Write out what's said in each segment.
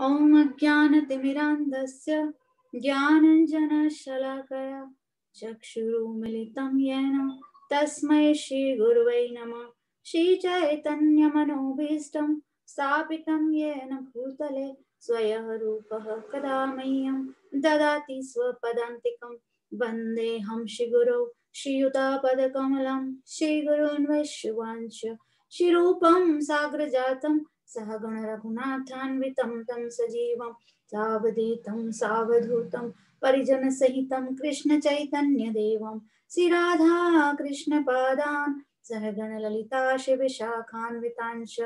ॐ अज्ञानतिमिरान्धस्य ज्ञानञ्जनशलाकया चक्षुरुमिलितं येन तस्मै श्रीगुरुवै नमः। श्रीचैतन्यमनोभीष्टं स्थापितं येन भूतले स्वयं रूपः कदा मह्यं ददाति स्वपदान्तिकं। वन्देऽहं श्रीगुरौ श्रीयुतापदकमलं। श्रीगुरून् वैश्यवांश श्रीरूपं साग्रजातं सह गणरघुनाथान्वितं तं सजीवं सावधीतं, सावधूतं, परिजनसहितं कृष्णचैतन्यदेवं। श्रीराधा कृष्णपादान् सह गणललिता शिवशाखान्वितांश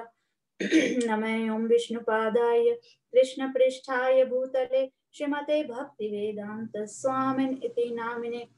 नमः ॐ विष्णुपादाय, कृष्णपृष्ठाय भूतले, श्रीमते भक्तिवेदान्त स्वामिन् इति नामिने।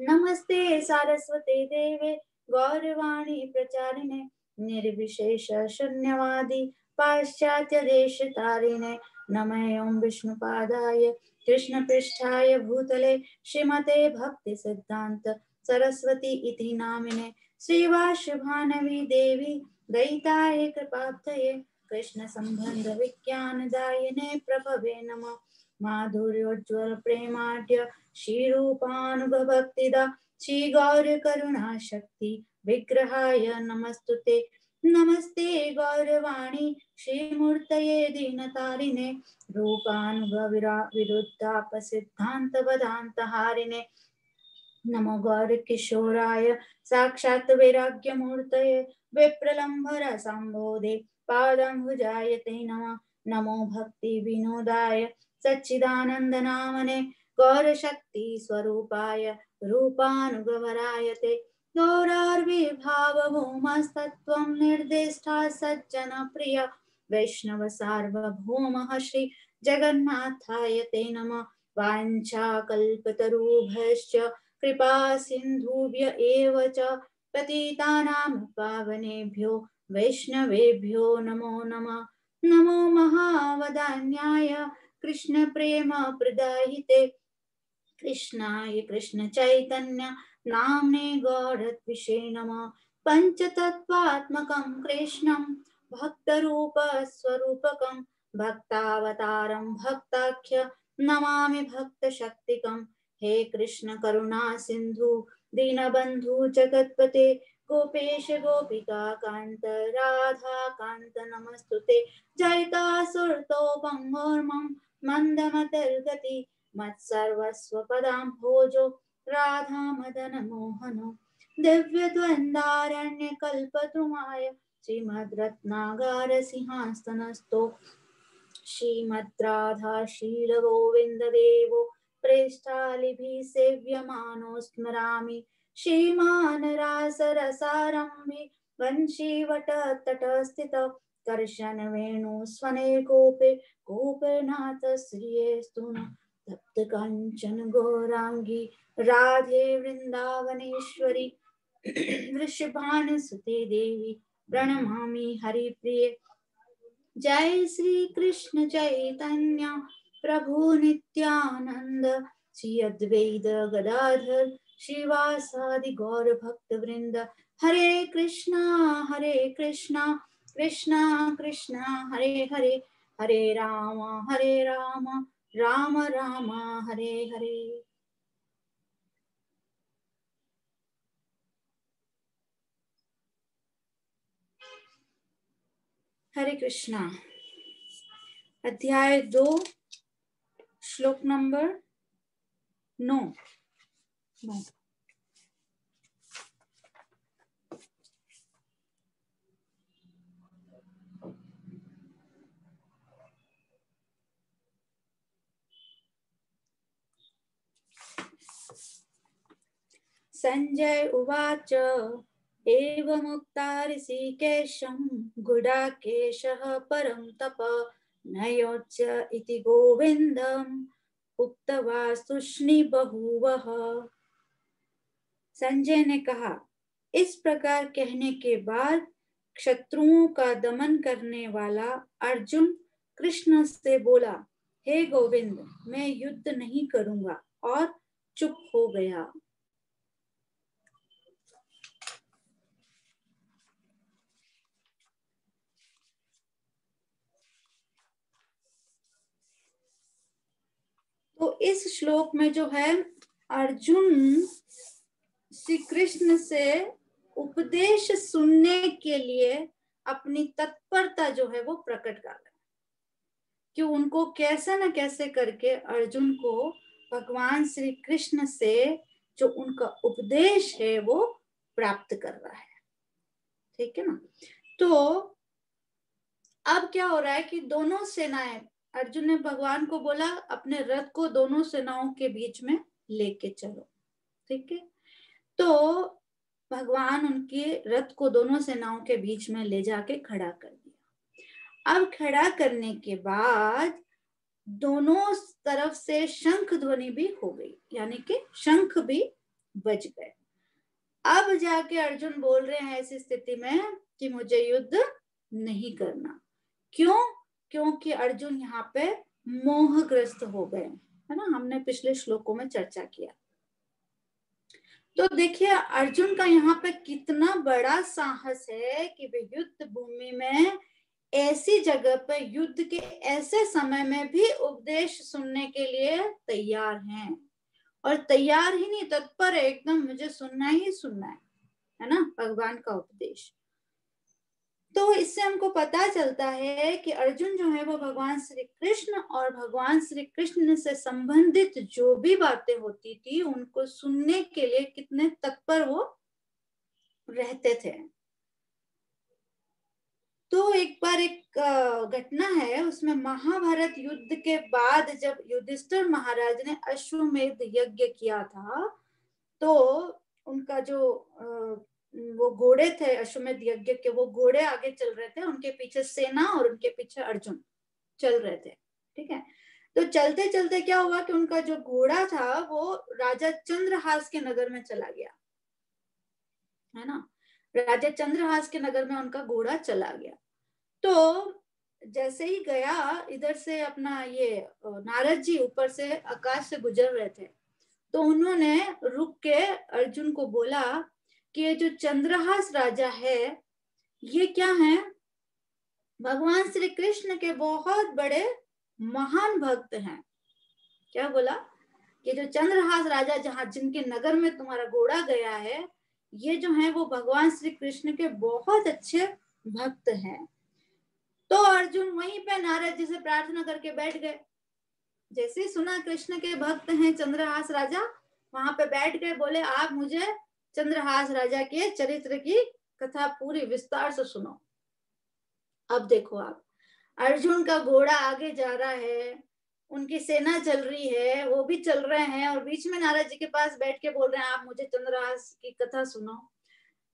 नमस्ते, सारस्वते देवे, गौरवाणी प्रचारिणे। निर्विशेष शून्यवादी पाश्चात्य देश तारिणे नमः ॐ विष्णुपादाय, कृष्णपृष्ठाय भूतले श्रीमते भक्ति सिद्धांत सरस्वती इति नामिने श्रीवाशुभानवी देवी दयिताय कृपाब्धये कृष्ण संबंध विज्ञान दायिने प्रभवे नमः। माधुर्योज्वल प्रेमाढ्य श्रीरूपानुभक्तिदा श्री गौर करुणा शक्ति विग्रहाय नमस्तुते। नमस्ते गौरवाणी, श्रीमूर्तये दीनतारिणे, रूपानुभविरा विरुद्धाप सिद्धान्त वदान्तहारिणे नमो गौर किशोराय साक्षात् वैराग्यमूर्तये सम्बोधे पादम्बुजाय ते नमः। नमो भक्ति विनोदाय सच्चिदानंद नामने गौर शक्ति स्वरूपाय रूपानुगवराय ते गौरार्विभावभूमस्तत्त्वं निर्दिष्टा वैष्णव सार्वभौमः श्री जगन्नाथाय ते नमः। वाञ्छाकल्पतरुभ्यश्च कृपा सिन्धुभ्य एव च पतितानां पावनेभ्यो वैष्णवेभ्यो नमो नमः। नमो महावदान्याय कृष्णप्रेम प्रदायिते कृष्णाय कृष्णचैतन्य नाम्ने गौरद्विषे नमः। पञ्चतत्त्वात्मकं कृष्णं, भक्तरूपस्वरूपकं, भक्तावतारं, भक्ताख्य नमामि भक्तशक्तिकं। हे कृष्ण करुणा सिन्धु, दीनबन्धु जगत्पते, गोपेश गोपिका कान्त, राधा कान्त नमस्तुते। जयता सुरतोपङ्गोर्मं मन्दमतिर्गति, मत्सर्वस्वपदां भोजो। राधा मदन मोहनो दिव्यद्वन्द्वारण्यकल्पतुमाय श्रीमद्रत्नागार सिंहासनस्थो श्रीमद्राधा शीलगोविन्ददेवो प्रेष्ठालिभिः सेव्यमानो स्मरामि श्रीमान् रासरसारम्भि वंशीवटतटस्थित कर्शन वेणु स्वने गोपे गोपनाथ श्रियेस्तु न तप्त काञ्चन गौराङ्गी राधे वृन्दावनेश्वरी, वृषभानुसुते देवी, प्रणमामि हरिप्रिय। जय श्री कृष्ण चैतन्य, प्रभु नित्यानंद श्री अद्वैत गदाधर, श्रीवासादि गौर भक्त वृंद हरे कृष्णा हरे कृष्णा कृष्णा कृष्णा, हरे हरे। हरे राम हरे राम। राम राम हरे हरे। हरे कृष्णा अध्याय दो श्लोक नंबर नौ। नौ सञ्जय उवाच। एवमुक्ता ऋषिकेशं गुडाकेशः परं तप नयोच्य इति गोविन्दम्। उक्तवा सुष्णि बहुवह संजय ने कहा, इस प्रकार कहने के बाद शत्रुओं का दमन करने वाला अर्जुन कृष्ण से बोला, हे गोविंद, मैं युद्ध नहीं करूँगा और चुप हो गया। तो इस श्लोक में जो है, अर्जुन श्री कृष्ण से उपदेश सुनने के लिए अपनी तत्परता जो है वो प्रकट कर रहे कि उनको कैसे न कैसे करके अर्जुन को भगवान श्री कृष्ण से जो उनका उपदेश है वो प्राप्त कर रहा है। ठीक है ना? तो अब क्या हो रहा है कि दोनों सेनाएँ अर्जुन ने भगवान को बोला, अपने रथ को दोनों सेनाओं के बीच में लेके चलो। ठीक है? तो भगवान उनके रथ को दोनों सेनाओं के बीच में ले जाके खड़ा कर दिया। अब खड़ा करने के बाद दोनों तरफ़ से शंख ध्वनि भी हो गई, यानी कि शंख भी बज गए। अब जाके अर्जुन बोल रहे हैं ऐसी स्थिति में कि मुझे युद्ध नहीं करना। क्यों? क्योंकि अर्जुन यहाँ पे मोहग्रस्त हो गए, है ना? हमने पिछले श्लोकों में चर्चा किया। तो देखिए, अर्जुन का यहाँ पे कितना बड़ा साहस है कि वे युद्ध भूमि में ऐसी जगह पर युद्ध के ऐसे समय में भी उपदेश सुनने के लिए तैयार हैं। और तैयार ही नहीं, तत्पर एकदम मुझे सुनना ही सुनना है है ना? भगवान का उपदेश। तो इससे हमको पता चलता है कि अर्जुन जो है वो भगवान श्री कृष्ण और भगवान श्री कृष्ण से संबंधित जो भी बातें होती थी, उनको सुनने के लिए कितने तत्पर वो रहते थे। तो एक बार एक घटना है, उसमें महाभारत युद्ध के बाद जब युधिष्ठिर महाराज ने अश्वमेध यज्ञ किया था तो उनका जो वो घोड़े थे अश्वमेध यज्ञ के, वो घोड़े आगे चल रहे थे, उनके पीछे सेना और उनके पीछे अर्जुन चल रहे थे, ठीक है? तो चलते चलते क्या हुआ कि उनका जो घोड़ा था, वो राजा चंद्रहास के नगर में चला गया, है ना? राजा चंद्रहास के नगर में उनका घोड़ा चला गया। तो जैसे ही गया, इधर से अपना ये नारद जी ऊपर से आकाश से गुजर रहे थे तो उन्होंने रुक के अर्जुन को बोला कि जो चंद्रहास राजा है, ये क्या है? भगवान श्री कृष्ण के बहुत बड़े महान भक्त हैं। क्या बोला? कि जो चंद्रहास राजा जहाँ जिनके नगर में तुम्हारा घोड़ा गया है, ये जो है वो भगवान श्री कृष्ण के बहुत अच्छे भक्त हैं। तो अर्जुन वहीं पे नारद जी से प्रार्थना करके बैठ गए। जैसे सुना कृष्ण के भक्त हैं चंद्रहास राजा, वहाँ पे बैठ गए, बोले, आप मुझे चंद्रहास राजा के चरित्र की कथा पूरी विस्तार से सुनो। अब देखो आप, अर्जुन का घोड़ा आगे जा रहा है, उनकी सेना चल रही है, वो भी चल रहे हैं और बीच में नारद जी के पास बैठ के बोल रहे हैं, आप मुझे चंद्रहास की कथा सुनो।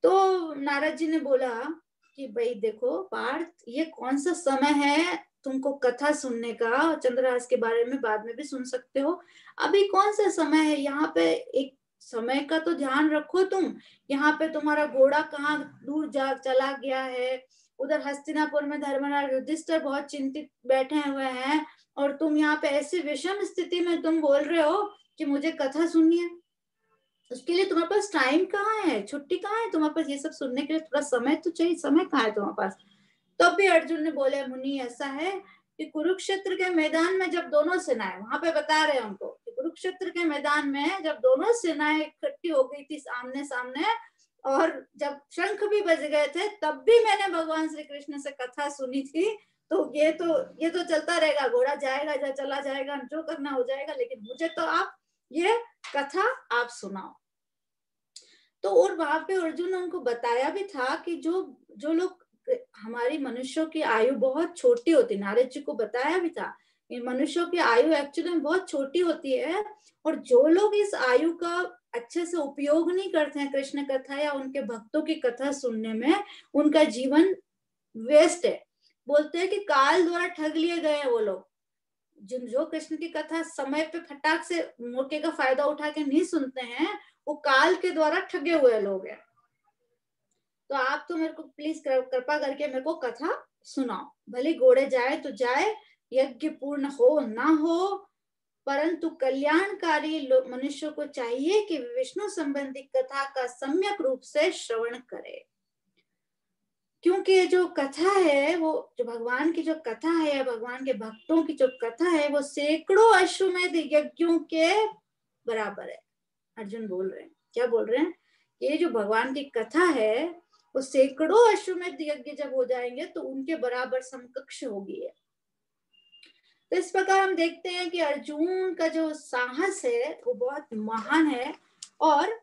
तो नाराज़ जी ने बोला कि भाई देखो पार्थ, ये कौन सा समय है तुमको कथा सुनने का? चंद्रहास के बारे में बाद में भी सुन सकते हो। अभी कौन सा समय है? यहाँ पे एक समय का तो ध्यान रखो तुम। यहाँ पे तुम्हारा घोड़ा कहाँ दूर जा, चला गया है? उधर हस्तिनापुर में धर्मराज युधिष्ठर बहुत चिंतित बैठे हुए हैं और तुम यहाँ पे ऐसी विषम स्थिति में तुम बोल रहे हो कि मुझे कथा सुननी है। उसके लिए तुम्हारे पास टाइम कहाँ है? छुट्टी कहाँ है? तुम्हारे पास ये सब सुनने के लिए थोड़ा समय तो चाहिए। समय कहाँ है तुम्हारे पास? तब तो भी अर्जुन ने बोले, मुनि ऐसा है कि कुरुक्षेत्र के मैदान में जब दोनों सेनाएँ, वहाँ पे बता रहे हैं उनको कुरुक्षेत्र के मैदान में जब दोनों सेनाएँ इकट्ठी हो गई थी आमने सामने और जब शंख भी बज गए थे, तब भी मैंने भगवान श्री कृष्ण से कथा सुनी थी। तो ये तो ये तो चलता रहेगा, घोड़ा जाएगा, जा, चला जाएगा, जो करना हो जाएगा, लेकिन मुझे तो आप, ये कथा आप सुनाओ। तो और वहाँ पे अर्जुन ने उनको बताया भी था कि जो जो लोग, हमारी मनुष्यों की आयु बहुत छोटी होती, नारद जी को बताया भी था मनुष्यों की आयु एक्चुअली में बहुत छोटी होती है और जो लोग इस आयु का अच्छे से उपयोग नहीं करते हैं कृष्ण कथा या उनके भक्तों की कथा सुनने में, उनका जीवन वेस्ट है। बोलते हैं कि काल द्वारा ठग लिए गए हैं वो लोग। जिन, जो कृष्ण की कथा समय पे फटाक से मौके का फ़ायदा उठा के नहीं सुनते हैं, वो काल के द्वारा ठगे हुए लोग हैं। तो आप तो मेरे को प्लीज़ कृपा करके मेरे को कथा सुनाओ। भले घोड़े जाए तो जाए यज्ञ पूर्ण हो, ना हो, परंतु कल्याणकारी मनुष्य को चाहिए कि विष्णु संबंधी कथा का सम्यक रूप से श्रवण करे। क्योंकि जो कथा है, वो जो भगवान की जो कथा है, भगवान के भक्तों की जो कथा है, वो सैकड़ों अश्वमेध यज्ञों के बराबर है। अर्जुन बोल रहे हैं। क्या बोल रहे हैं? ये जो भगवान की कथा है, वो सैकड़ों अश्वमेध यज्ञ जब हो जाएँगे तो उनके बराबर समकक्ष होगी है तो इस प्रकार हम देखते हैं कि अर्जुन का जो साहस है, वो बहुत महान है और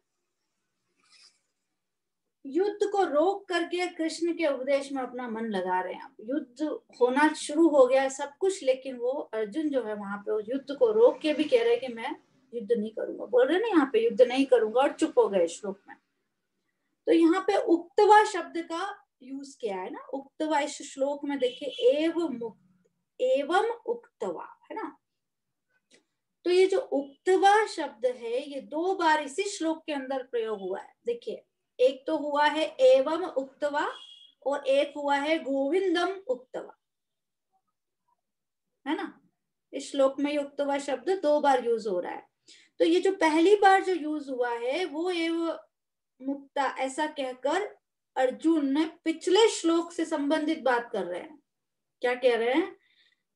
युद्ध को रोक करके कृष्ण के उपदेश में अपना मन लगा रहे हैं। युद्ध होना शुरू हो गया सब कुछ, लेकिन वो अर्जुन जो है वहाँ पे युद्ध को रोक के भी कह रहे हैं कि मैं युद्ध नहीं करूँगा। बोल रहे ना, यहाँ पे युद्ध नहीं करूँगा और चुप हो गए श्लोक में। तो यहाँ पे उक्तवा शब्द का यूज़ किया है ना। उक्तवा इस श्लोक में देखिए, एव मुक्त एवं उक्तवा, है ना? तो ये जो उक्तवा शब्द है, ये दो बार इसी श्लोक के अंदर प्रयोग हुआ है। देखिए, एक तो हुआ है एवं उक्तवा और एक हुआ है गोविंदम उक्तवा, है ना? इस श्लोक में उक्तवा शब्द दो बार यूज़ हो रहा है। तो ये जो पहली बार जो यूज़ हुआ है, वो एव मुक्ता, ऐसा कहकर अर्जुन ने पिछले श्लोक से संबंधित बात कर रहे हैं। क्या कह रहे हैं?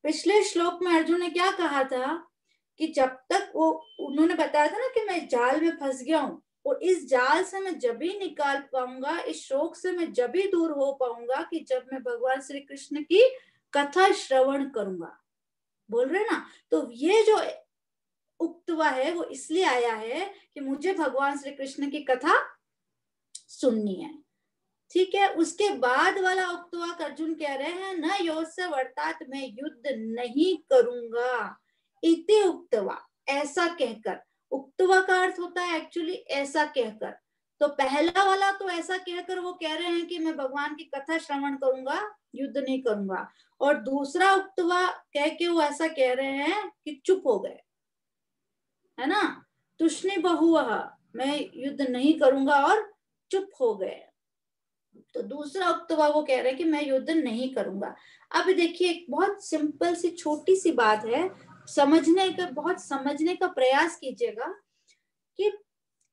पिछले श्लोक में अर्जुन ने क्या कहा था कि जब तक वो, उन्होंने बताया था ना कि मैं जाल में फंस गया हूँ और इस जाल से मैं जब भी निकाल पाऊँगा, इस शोक से मैं जब भी दूर हो पाऊँगा कि जब मैं भगवान श्री कृष्ण की कथा श्रवण करूँगा। बोल रहे ना? तो ये जो उक्तवा है, वो इसलिए आया है कि मुझे भगवान श्री कृष्ण की कथा सुननी है। ठीक है, उसके बाद वाला उक्तवा अर्जुन कह रहे हैं, न योस वर्तात मैं युद्ध नहीं करूँगा। इति उक्तवा, ऐसा कहकर। उक्तवा का अर्थ होता है एक्चुअली ऐसा कहकर। तो पहला वाला तो ऐसा कहकर वो कह रहे हैं कि मैं भगवान की कथा श्रवण करूँगा, युद्ध नहीं करूँगा। और दूसरा उक्तवा कह के वो ऐसा कह रहे हैं कि चुप हो गए। है ना? तुष्णि बहु मैं युद्ध नहीं करूँगा और चुप हो गए। तो दूसरा उक्तवा वो कह रहे हैं कि मैं युद्ध नहीं करूँगा। अब देखिए, एक बहुत सिंपल सी, छोटी सी बात है। समझने का, बहुत समझने का प्रयास कीजिएगा कि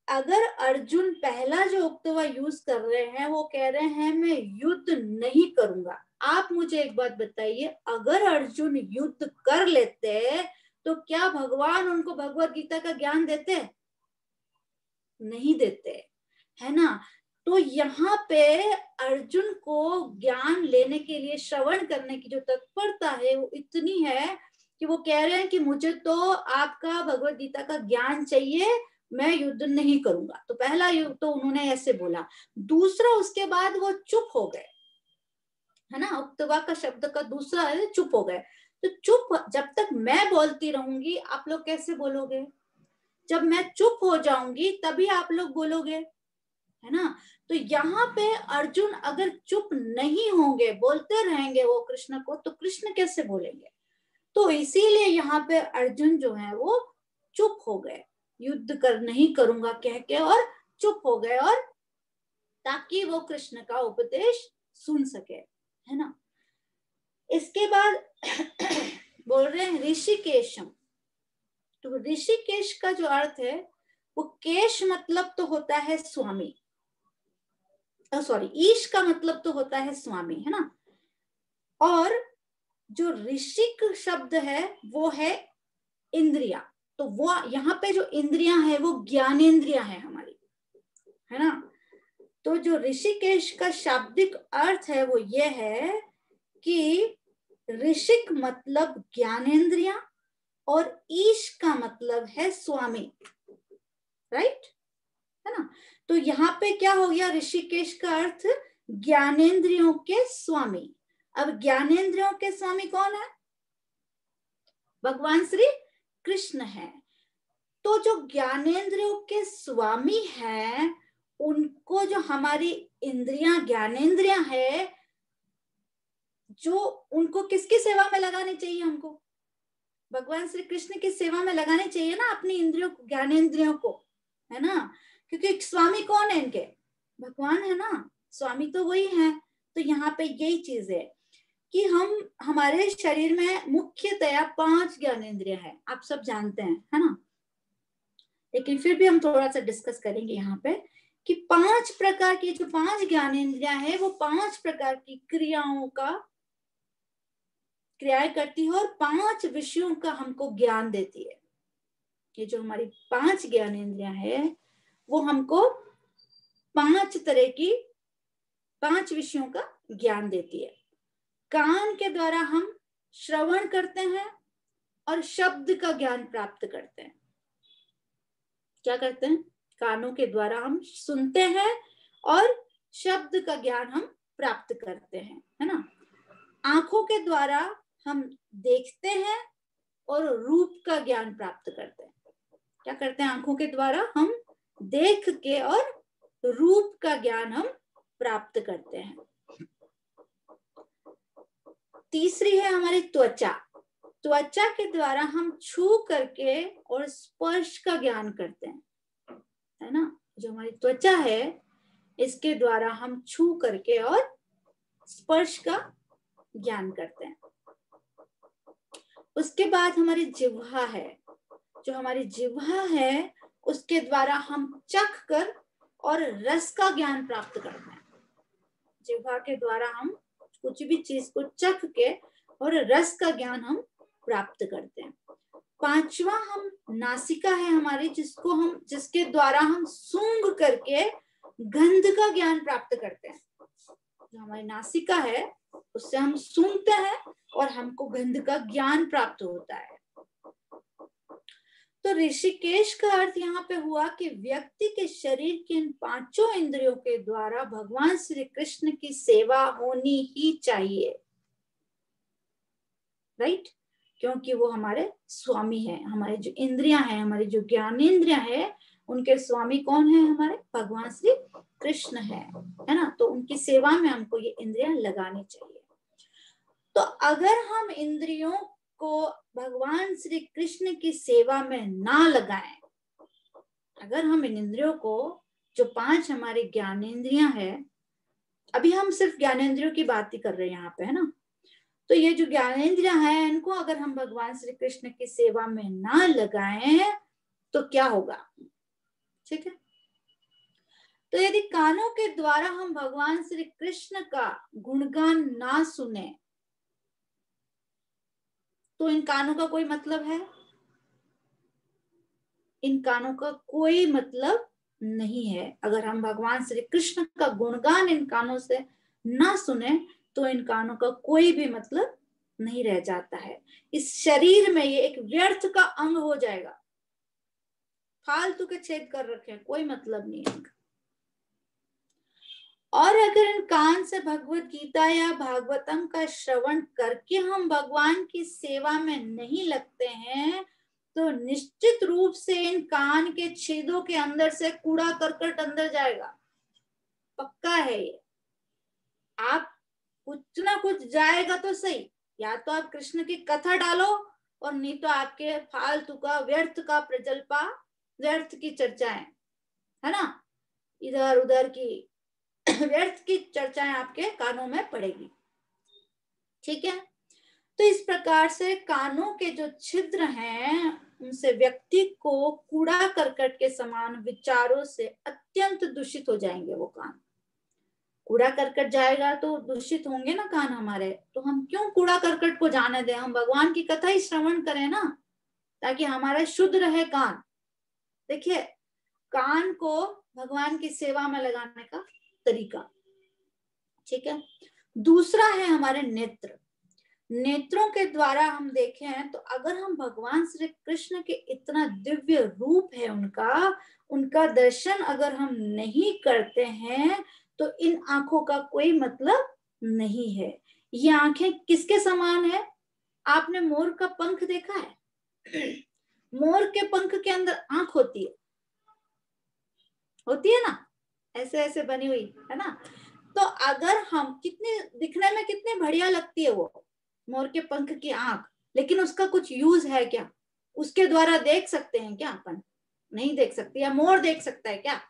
अगर अर्जुन पहला जो उक्तवा यूज़ कर रहे हैं, वो कह रहे हैं, मैं युद्ध नहीं करूँगा। आप मुझे एक बात बताइए, अगर अर्जुन युद्ध कर लेते तो क्या भगवान उनको भगवत गीता का ज्ञान देते? नहीं देते, है ना? तो यहाँ पे अर्जुन को ज्ञान लेने के लिए, श्रवण करने की जो तत्परता है, वो इतनी है कि वो कह रहे हैं कि मुझे तो आपका भगवत गीता का ज्ञान चाहिए, मैं युद्ध नहीं करूँगा। तो पहला युद्ध तो उन्होंने ऐसे बोला। दूसरा, उसके बाद वो चुप हो गए। है ना? उक्तवा का शब्द का दूसरा है, चुप हो गए। तो चुप, जब तक मैं बोलती रहूँगी, आप लोग कैसे बोलोगे? जब मैं चुप हो जाऊँगी, तभी आप लोग बोलोगे। है ना? तो यहाँ पे अर्जुन अगर चुप नहीं होंगे, बोलते रहेंगे वो कृष्ण को तो कृष्ण कैसे बोलेंगे? तो इसीलिए यहाँ पे अर्जुन जो है वो चुप हो गए। युद्ध कर नहीं करूँगा कह के और चुप हो गए और ताकि वो कृष्ण का उपदेश सुन सके, है ना? इसके बाद बोल रहे हैं ऋषिकेशम। तो ऋषिकेश का जो अर्थ है, वो केश मतलब तो होता है स्वामी। सॉरी ईश का मतलब तो होता है स्वामी, है ना? और जो ऋषिक शब्द है, वो है इंद्रिया। तो वो, यहाँ पे जो इंद्रिया है, वो ज्ञानेन्द्रिया है हमारी, है ना? तो जो ऋषिकेश का शाब्दिक अर्थ है, वो ये है कि ऋषिक मतलब ज्ञानेन्द्रिया और ईश का मतलब है स्वामी राइट है ना? तो यहाँ पे क्या हो गया ऋषिकेश का अर्थ ज्ञानेन्द्रियों के स्वामी। अब ज्ञानेन्द्रियों के स्वामी कौन है? भगवान श्री कृष्ण है। तो जो ज्ञानेन्द्रियों के स्वामी है, उनको जो हमारी इंद्रिया, ज्ञानेन्द्रिया है, जो उनको किसकी सेवा में लगानी चाहिए हमको? भगवान श्री कृष्ण की सेवा में लगानी चाहिए ना अपनी इंद्रियों को ज्ञानेन्द्रियों को, है ना? क्योंकि स्वामी कौन है इनके? भगवान है ना? स्वामी तो वही है। तो यहाँ पे यही चीज़ है कि हम, हमारे शरीर में मुख्यतया पाँच ज्ञानेन्द्रिय है। आप सब जानते हैं, है ना? लेकिन फिर भी हम थोड़ा सा डिस्कस करेंगे यहाँ पे कि पाँच प्रकार की जो पाँच ज्ञानेन्द्रिया है, वो पाँच प्रकार की क्रियाओं का क्रियाएँ करती है और पाँच विषयों का हमको ज्ञान देती है। ये जो हमारी पाँच ज्ञानेन्द्रिया है वो हमको पाँच तरह की, पाँच विषयों का ज्ञान देती है। कान के द्वारा हम श्रवण करते हैं और शब्द का ज्ञान प्राप्त करते हैं। क्या करते हैं? कानों के द्वारा हम सुनते हैं और शब्द का ज्ञान हम प्राप्त करते हैं, है ना? आँखों के द्वारा हम देखते हैं और रूप का ज्ञान प्राप्त करते हैं। क्या करते हैं? आँखों के द्वारा हम देख के और रूप का ज्ञान हम प्राप्त करते हैं। तीसरी है हमारी त्वचा। त्वचा के द्वारा हम छू करके और स्पर्श का ज्ञान करते हैं, है ना? जो हमारी त्वचा है, इसके द्वारा हम छू करके और स्पर्श का ज्ञान करते हैं। उसके बाद हमारी जिह्वा है। जो हमारी जिह्वा है उसके द्वारा हम चख कर और रस का ज्ञान प्राप्त करते हैं जिह्वा के द्वारा हम कुछ भी चीज़ को चख के और रस का ज्ञान हम प्राप्त करते हैं। पांचवा हम नासिका है हमारी, जिसको हम, जिसके द्वारा हम सूंघ करके गंध का ज्ञान प्राप्त करते हैं। जो हमारी नासिका है, उससे हम सूंघते हैं और हमको गंध का ज्ञान प्राप्त होता है। तो ऋषिकेश का अर्थ यहाँ पे हुआ कि व्यक्ति के शरीर के इन पाँचों इंद्रियों के द्वारा भगवान श्री कृष्ण की सेवा होनी ही चाहिए। राइट क्योंकि वो हमारे स्वामी है, हमारे जो इंद्रियाँ हैं, हमारी जो ज्ञानेन्द्रिया है, उनके स्वामी कौन है? हमारे भगवान श्री कृष्ण है है ना? तो उनकी सेवा में हमको ये इंद्रिया लगानी चाहिए। तो अगर हम इंद्रियों को भगवान श्री कृष्ण की सेवा में ना लगाएँ। अगर हम इन इंद्रियों को, जो पाँच हमारे ज्ञानेन्द्रिया है, अभी हम सिर्फ़ ज्ञानेन्द्रियों की बात ही कर रहे हैं यहाँ पे, है ना? तो ये जो ज्ञानेन्द्रिया है, इनको अगर हम भगवान श्री कृष्ण की सेवा में ना लगाएँ तो क्या होगा? ठीक है? तो यदि कानों के द्वारा हम भगवान श्री कृष्ण का गुणगान ना सुने तो इन कानों का कोई मतलब है? इन कानों का कोई मतलब नहीं है। अगर हम भगवान श्री कृष्ण का गुणगान इन कानों से ना सुने तो इन कानों का कोई भी मतलब नहीं रह जाता है। इस शरीर में ये एक व्यर्थ का अंग हो जाएगा। फालतू के छेद कर रखे हैं, कोई मतलब नहीं है और अगर इन कान से भगवत गीता या भागवतम का श्रवण करके हम भगवान की सेवा में नहीं लगते हैं तो निश्चित रूप से इन कान के छेदों के अंदर से कूड़ा करकट अंदर जाएगा। पक्का है ये। आप कुछ ना कुछ जाएगा तो सही। या तो आप कृष्ण की कथा डालो और नहीं तो आपके फालतू का, व्यर्थ का प्रजल्पा, व्यर्थ की चर्चाएँ, है ना? इधर उधर की व्यर्थ की चर्चाएँ आपके कानों में पड़ेगी। ठीक है? तो इस प्रकार से कानों के जो छिद्र हैं, उनसे व्यक्ति को कूड़ा करकट के समान विचारों से अत्यंत दूषित हो जाएँगे वो कान। कूड़ा करकट जाएगा तो दूषित होंगे ना कान हमारे। तो हम क्यों कूड़ा करकट को जाने दें? हम भगवान की कथा ही श्रवण करें ना, ताकि हमारा शुद्ध रहे कान। देखिए, कान को भगवान की सेवा में लगाने का तरीका। ठीक है? दूसरा है हमारे नेत्र। नेत्रों के द्वारा हम देखें तो अगर हम भगवान श्री कृष्ण के इतना दिव्य रूप है उनका उनका दर्शन अगर हम नहीं करते हैं तो इन आँखों का कोई मतलब नहीं है। ये आँखें किसके समान है? आपने मोर का पंख देखा है? मोर के पंख के अंदर आँख होती है। होती है ना? ऐसे ऐसे बनी हुई, है ना? तो अगर हम कितने, दिखने में कितने बढ़िया लगती है वो, मोर के पंख की आँख, लेकिन उसका कुछ यूज़ है क्या? उसके द्वारा देख सकते हैं क्या अपन? नहीं देख सकते, या मोर देख सकता है क्या?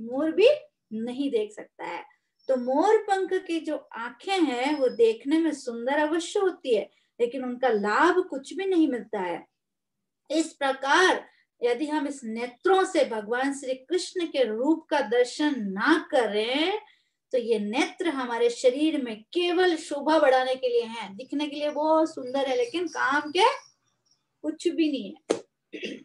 मोर भी नहीं देख सकता है। तो मोर पंख की जो आँखें हैं, वो देखने में सुंदर अवश्य होती है, लेकिन उनका लाभ कुछ भी नहीं मिलता है। इस प्रकार यदि हम इस नेत्रों से भगवान श्री कृष्ण के रूप का दर्शन ना करें तो ये नेत्र हमारे शरीर में केवल शोभा बढ़ाने के लिए हैं। दिखने के लिए बहुत सुंदर है, लेकिन काम के कुछ भी नहीं है।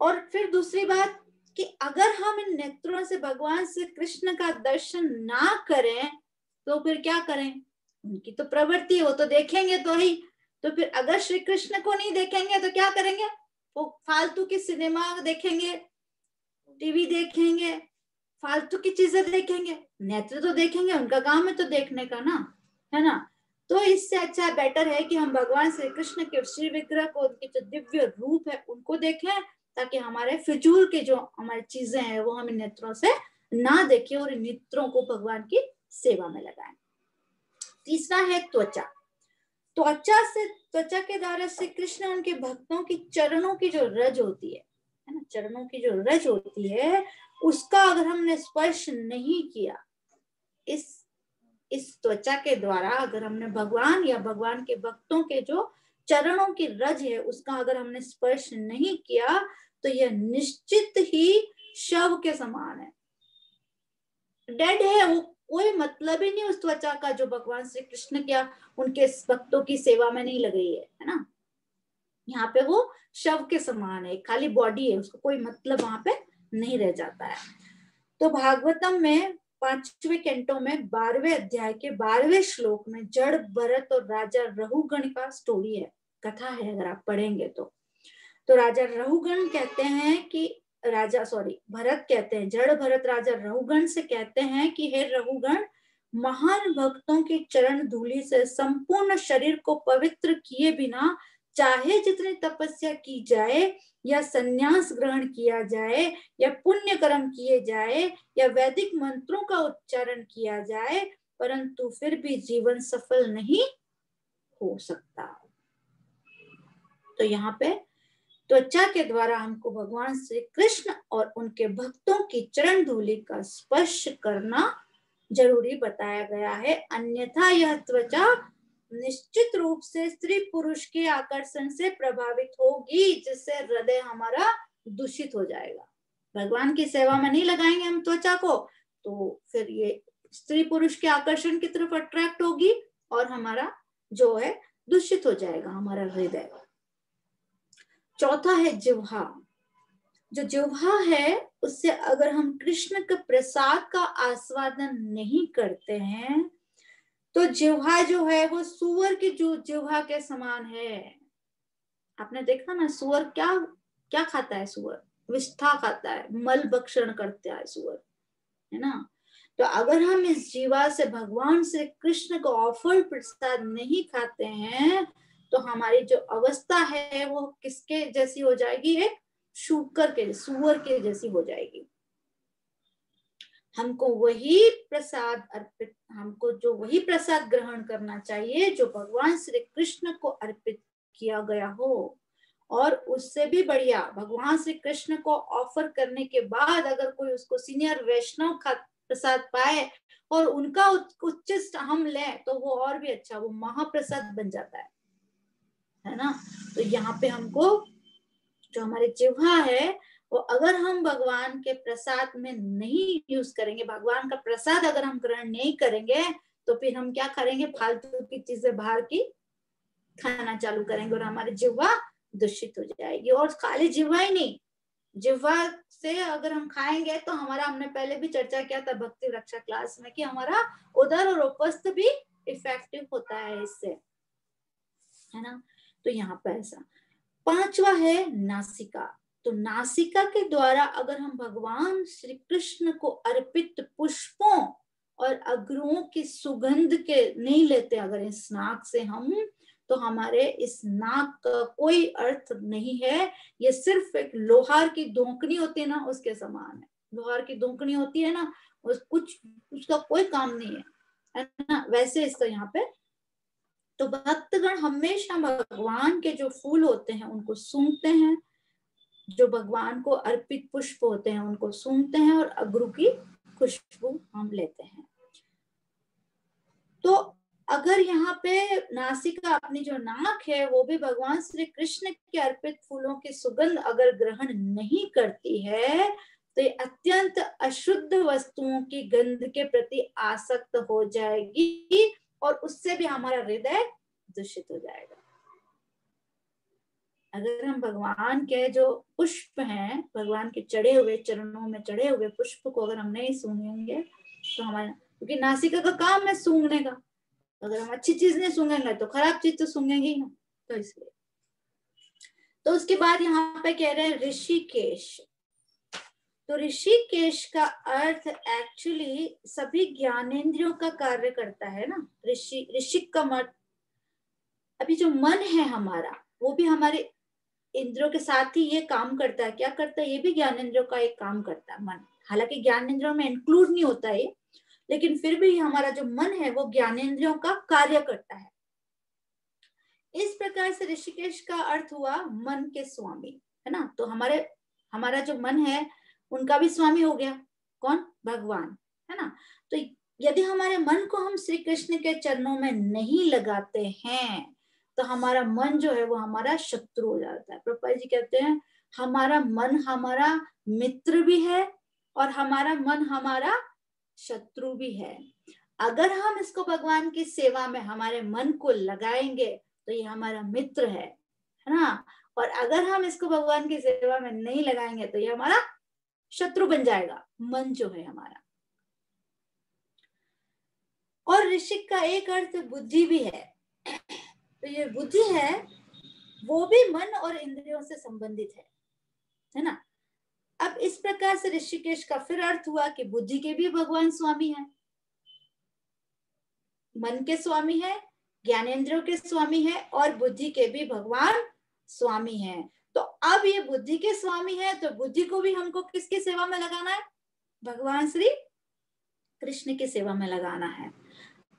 और फिर दूसरी बात कि अगर हम इन नेत्रों से भगवान श्री कृष्ण का दर्शन ना करें तो फिर क्या करें? उनकी तो प्रवृत्ति वो तो देखेंगे तो ही। तो फिर अगर श्री कृष्ण को नहीं देखेंगे तो क्या करेंगे? वो फालतू की सिनेमा देखेंगे, टीवी देखेंगे, फालतू की चीज़ें देखेंगे। नेत्र तो देखेंगे, उनका काम है तो देखने का ना, है ना? तो इससे अच्छा बेटर है कि हम भगवान श्री कृष्ण के श्री विग्रह को, उनके जो दिव्य रूप है, उनको देखें, ताकि हमारे फिजूल के जो हमारी चीज़ें हैं, वो हम नेत्रों से ना देखें और नेत्रों को भगवान की सेवा में लगाएँ। तीसरा है त्वचा। त्वचा से, त्वचा के द्वारा श्री कृष्ण उनके भक्तों की चरणों की जो रज होती है है ना, चरणों की जो रज होती है, उसका अगर हमने स्पर्श नहीं किया, इस इस त्वचा के द्वारा अगर हमने भगवान या भगवान के भक्तों के जो चरणों की रज है, उसका अगर हमने स्पर्श नहीं किया तो यह निश्चित ही शव के समान है। डेड है वो कोई मतलब ही नहीं उस त्वचा का जो भगवान श्री कृष्ण क्या उनके भक्तों की सेवा में नहीं लगी है है ना? यहाँ पे वो शव के समान है खाली बॉडी है, उसको कोई मतलब वहाँ पे नहीं रह जाता है। तो भागवतम में पांचवे कैंटो में बारहवें अध्याय के बारहवें श्लोक में जड़, भरत और राजा रहुगण का स्टोरी है, कथा है, अगर आप पढ़ेंगे तो। तो राजा रहुगण कहते हैं कि राजा सॉरी भरत कहते हैं, जड़ भरत राजा रहुगण से कहते हैं कि हे रहुगण महान भक्तों की चरण धूलि से संपूर्ण शरीर को पवित्र किए बिना, चाहे जितनी तपस्या की जाए, या संन्यास ग्रहण किया जाए, या पुण्य कर्म किए जाए, या वैदिक मंत्रों का उच्चारण किया जाए, परंतु फिर भी जीवन सफल नहीं हो सकता। तो यहाँ पे त्वचा के द्वारा हमको भगवान श्री कृष्ण और उनके भक्तों की चरण धूलि का स्पर्श करना ज़रूरी बताया गया है। अन्यथा यह त्वचा निश्चित रूप से स्त्री पुरुष के आकर्षण से प्रभावित होगी, जिससे हृदय हमारा दूषित हो जाएगा। भगवान की सेवा में नहीं लगाएँगे हम त्वचा को तो फिर ये स्त्री पुरुष के आकर्षण की तरफ़ अट्रैक्ट होगी और हमारा जो है दूषित हो जाएगा, हमारा हृदय। चौथा है जिह्वा। जो जिह्वा है, उससे अगर हम कृष्ण के प्रसाद का आस्वादन नहीं करते हैं तो जिह्वा जो है, वो सुअर की जो जिह्वा के समान है। आपने देखा ना, सुअर क्या क्या खाता है सुअर? विष्ठा खाता है, मल भक्षण करता है सुअर, है ना? तो अगर हम इस जीवा से, भगवान से कृष्ण को ऑफ़र प्रसाद नहीं खाते हैं तो हमारी जो अवस्था है, वो किसके जैसी हो जाएगी? एक शुकर के, सुअर के जैसी हो जाएगी। हमको वही प्रसाद अर्पित, हमको जो वही प्रसाद ग्रहण करना चाहिए, जो भगवान श्री कृष्ण को अर्पित किया गया हो। और उससे भी बढ़िया, भगवान श्री कृष्ण को ऑफ़र करने के बाद अगर कोई उसको सीनियर वैष्णव का प्रसाद पाए और उनका उच्चिष्ट हम लें तो वो और भी अच्छा वो महाप्रसाद बन जाता है। है ना? तो यहाँ पे हमको जो हमारे जिह्वा है, वो अगर हम भगवान के प्रसाद में नहीं यूज़ करेंगे, भगवान का प्रसाद अगर हम ग्रहण नहीं करेंगे तो फिर हम क्या करेंगे? फालतू की चीज़ें बाहर की खाना चालू करेंगे और हमारी जिह्वा दूषित हो जाएगी। और खाली जिह्वा ही नहीं, जिह्वा से अगर हम खाएँगे तो हमारा, हमने पहले भी चर्चा किया था भक्ति रक्षा क्लास में कि हमारा उधर और उपस्थ भी इफ़ेक्टिव होता है इससे, है ना? तो यहाँ पर ऐसा। पांचवा है नासिका। तो नासिका के द्वारा अगर हम भगवान श्री कृष्ण को अर्पित पुष्पों और अग्रुओं की सुगंध के नहीं लेते, अगर इस नाक से हम तो हमारे इस नाक का कोई अर्थ नहीं है। ये सिर्फ़ एक लोहार की धोकनी होती है ना, उसके समान है। लोहार की धोकनी होती है ना, उस कुछ, उसका कोई काम नहीं है ना? वैसे इसका यहाँ पे तो भक्तगण हमेशा भगवान के जो फूल होते हैं, उनको सूंघते हैं, जो भगवान को अर्पित पुष्प होते हैं, उनको सूंघते हैं और अग्रु की खुशबू हम लेते हैं। तो अगर यहाँ पे नासिका अपनी जो नाक है, वो भी भगवान श्री कृष्ण के अर्पित फूलों की सुगंध अगर ग्रहण नहीं करती है तो ये अत्यंत अशुद्ध वस्तुओं की गंध के प्रति आसक्त हो जाएगी। और उससे भी हमारा हृदय दूषित हो जाएगा। अगर हम भगवान के जो पुष्प हैं, भगवान के चढ़े हुए चरणों में चढ़े हुए पुष्प को अगर हम नहीं सूंघेंगे तो हमारा क्योंकि नासिका का काम है सूंघने का अगर हम अच्छी चीज़ नहीं सूंघेंगे तो खराब चीज़ तो सूंघेंगे ही ना। तो इसलिए। तो उसके बाद यहाँ पे कह रहे हैं ऋषिकेश। तो ऋषिकेश का अर्थ एक्चुअली सभी ज्ञानेन्द्रियों का कार्य करता है ना? ऋषि ऋषिक का मत अभी जो मन है हमारा, वो भी हमारे इंद्रियों के साथ ही ये काम करता है। क्या करता है? ये भी ज्ञान इंद्रियों का एक काम करता है, मन। हालाँकि ज्ञान इंद्रियों में इंक्लूड नहीं होता है लेकिन फिर भी हमारा जो मन है, वो ज्ञानेन्द्रियों का कार्य करता है। इस प्रकार से ऋषिकेश का अर्थ हुआ मन के स्वामी, है ना? तो हमारे, हमारा जो मन है उनका भी स्वामी हो गया। कौन? भगवान, है ना? तो यदि हमारे मन को हम श्री कृष्ण के चरणों में नहीं लगाते हैं तो हमारा मन जो है वो हमारा शत्रु हो जाता है। प्रभा जी कहते हैं, हमारा मन हमारा मित्र भी है और हमारा मन हमारा शत्रु भी है। अगर हम इसको भगवान की सेवा में हमारे मन को लगाएँगे तो ये हमारा मित्र है है ना? और अगर हम इसको भगवान की सेवा में नहीं लगाएँगे तो ये हमारा शत्रु बन जाएगा, मन जो है हमारा। और ऋषिक का एक अर्थ बुद्धि भी है। तो ये बुद्धि है, वो भी मन और इंद्रियों से संबंधित है है ना? अब इस प्रकार से ऋषिकेश का फिर अर्थ हुआ कि बुद्धि के भी भगवान स्वामी है। मन के स्वामी है, ज्ञानेन्द्रियों के स्वामी है और बुद्धि के भी भगवान स्वामी है। तो अब ये बुद्धि के स्वामी है तो बुद्धि को भी हमको किसकी सेवा में लगाना है? भगवान श्री कृष्ण की सेवा में लगाना है।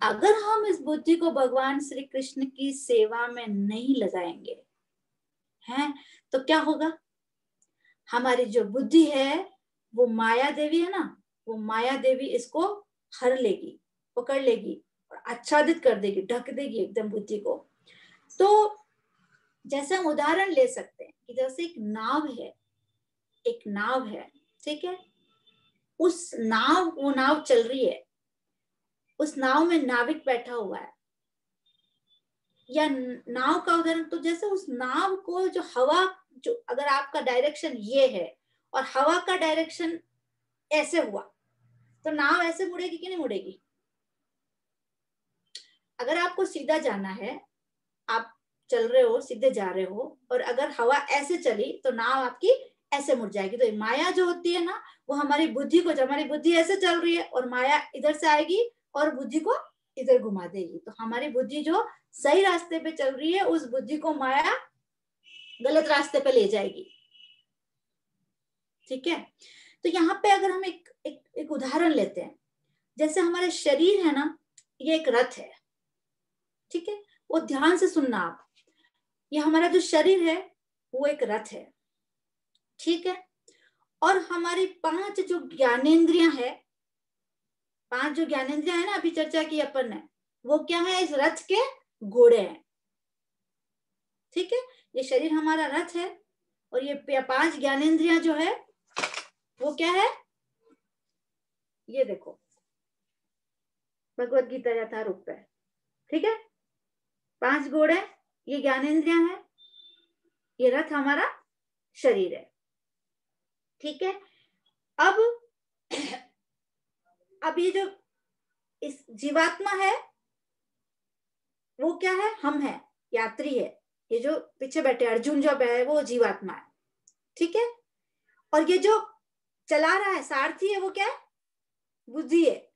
अगर हम इस बुद्धि को भगवान श्री कृष्ण की सेवा में नहीं लगाएँगे, हैं तो क्या होगा? हमारी जो बुद्धि है, वो माया देवी है ना, वो माया देवी इसको हर लेगी, पकड़ लेगी और आच्छादित कर देगी, ढक देगी एकदम बुद्धि को। तो जैसे हम उदाहरण ले सकते हैं कि जैसे एक नाव है, एक नाव है, ठीक है? उस नाव, वो नाव चल रही है। उस नाव में नाविक बैठा हुआ है। या नाव का उदाहरण तो जैसे उस नाव को जो हवा, जो अगर आपका डायरेक्शन ये है और हवा का डायरेक्शन ऐसे हुआ तो नाव ऐसे मुड़ेगी कि नहीं मुड़ेगी? अगर आपको सीधा जाना है, आप चल रहे हो सीधे जा रहे हो और अगर हवा ऐसे चली तो नाव आपकी ऐसे मुड़ जाएगी। तो माया जो होती है ना वो हमारी बुद्धि को हमारी बुद्धि ऐसे चल रही है और माया इधर से आएगी और बुद्धि को इधर घुमा देगी। तो हमारी बुद्धि जो सही रास्ते पे चल रही है उस बुद्धि को माया गलत रास्ते पे ले जाएगी। ठीक है? तो यहाँ पे अगर हम एक एक, एक उदाहरण लेते हैं। जैसे हमारे शरीर है ना ये एक रथ है। ठीक है? वो ध्यान से सुनना आप। ये हमारा जो शरीर है, वो एक रथ है। ठीक है? और हमारी पाँच जो ज्ञानेन्द्रियाँ है, पाँच जो ज्ञानेन्द्रिया है ना, अभी चर्चा की अपन ने, वो क्या है? इस रथ के घोड़े हैं। ठीक है? ये शरीर हमारा रथ है और ये पाँच ज्ञानेन्द्रिया जो है, वो क्या है? ये देखो। भगवत गीता यथारूप है। ठीक है? पाँच घोड़े ये ज्ञानेन्द्रिया है, ये रथ हमारा शरीर है। ठीक है? अब अब ये जो इस जीवात्मा है, वो क्या है? हम है, यात्री है। ये जो पीछे बैठे अर्जुन जो है, वो जीवात्मा है। ठीक है? और ये जो चला रहा है, सारथी है, वो क्या है? बुद्धि है।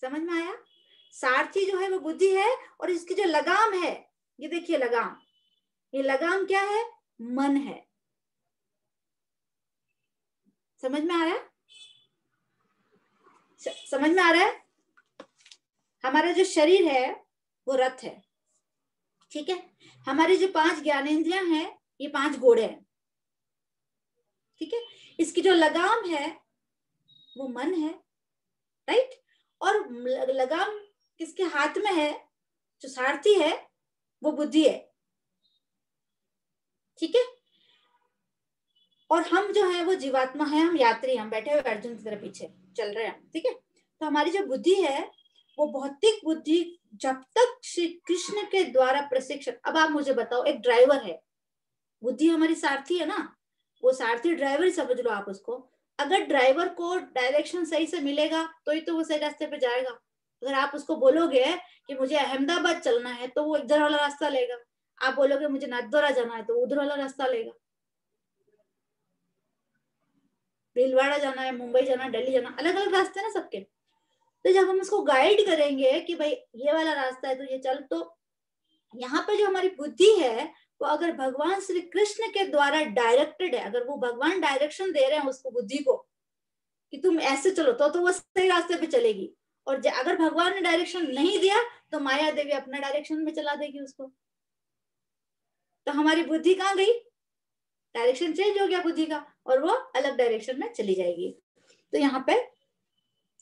समझ में आया? सारथी जो है वो बुद्धि है और इसकी जो लगाम है, ये देखिए लगाम, ये लगाम क्या है? मन है। समझ में आ रहा है? समझ में आ रहा है? हमारा जो शरीर है, वो रथ है। ठीक है? हमारी जो पाँच ज्ञानेन्द्रिया हैं, ये पाँच घोड़े हैं। ठीक है? इसकी जो लगाम है, वो मन है। राइट? और लगाम किसके हाथ में है, जो सारथी है, वो बुद्धि है। ठीक है? और हम जो है, वो जीवात्मा है, हम यात्री हम बैठे हुए अर्जुन की तरह पीछे चल रहे हैं ठीक है? तो हमारी जो बुद्धि है, वो भौतिक बुद्धि जब तक श्री कृष्ण के द्वारा प्रशिक्षण अब आप मुझे बताओ, एक ड्राइवर है। बुद्धि हमारी सारथी है ना? वो सारथी ड्राइवर ही समझ लो आप उसको। अगर ड्राइवर को डायरेक्शन सही से मिलेगा तो ही तो वो सही रास्ते पे जाएगा। अगर आप उसको बोलोगे कि मुझे अहमदाबाद चलना है तो वो इधर वाला रास्ता लेगा। आप बोलोगे मुझे नाथद्वारा जाना है तो उधर वाला रास्ता लेगा। भीलवाड़ा जाना है, मुंबई जाना दिल्ली जाना अलग अलग रास्ते ना सबके। तो जब हम उसको गाइड करेंगे कि भाई, ये वाला रास्ता है तो ये चल तो यहाँ पे जो हमारी बुद्धि है, वो अगर भगवान श्री कृष्ण के द्वारा डायरेक्टेड है, अगर वो भगवान डायरेक्शन दे रहे हैं उसको बुद्धि को, कि तुम ऐसे चलो तो तो वो सही रास्ते पे चलेगी। और अगर भगवान ने डायरेक्शन नहीं दिया तो माया देवी अपना डायरेक्शन में चला देगी उसको। तो हमारी बुद्धि कहाँ गई? डायरेक्शन चेंज हो गया बुद्धि का, और वो अलग डायरेक्शन में चली जाएगी। तो यहाँ पे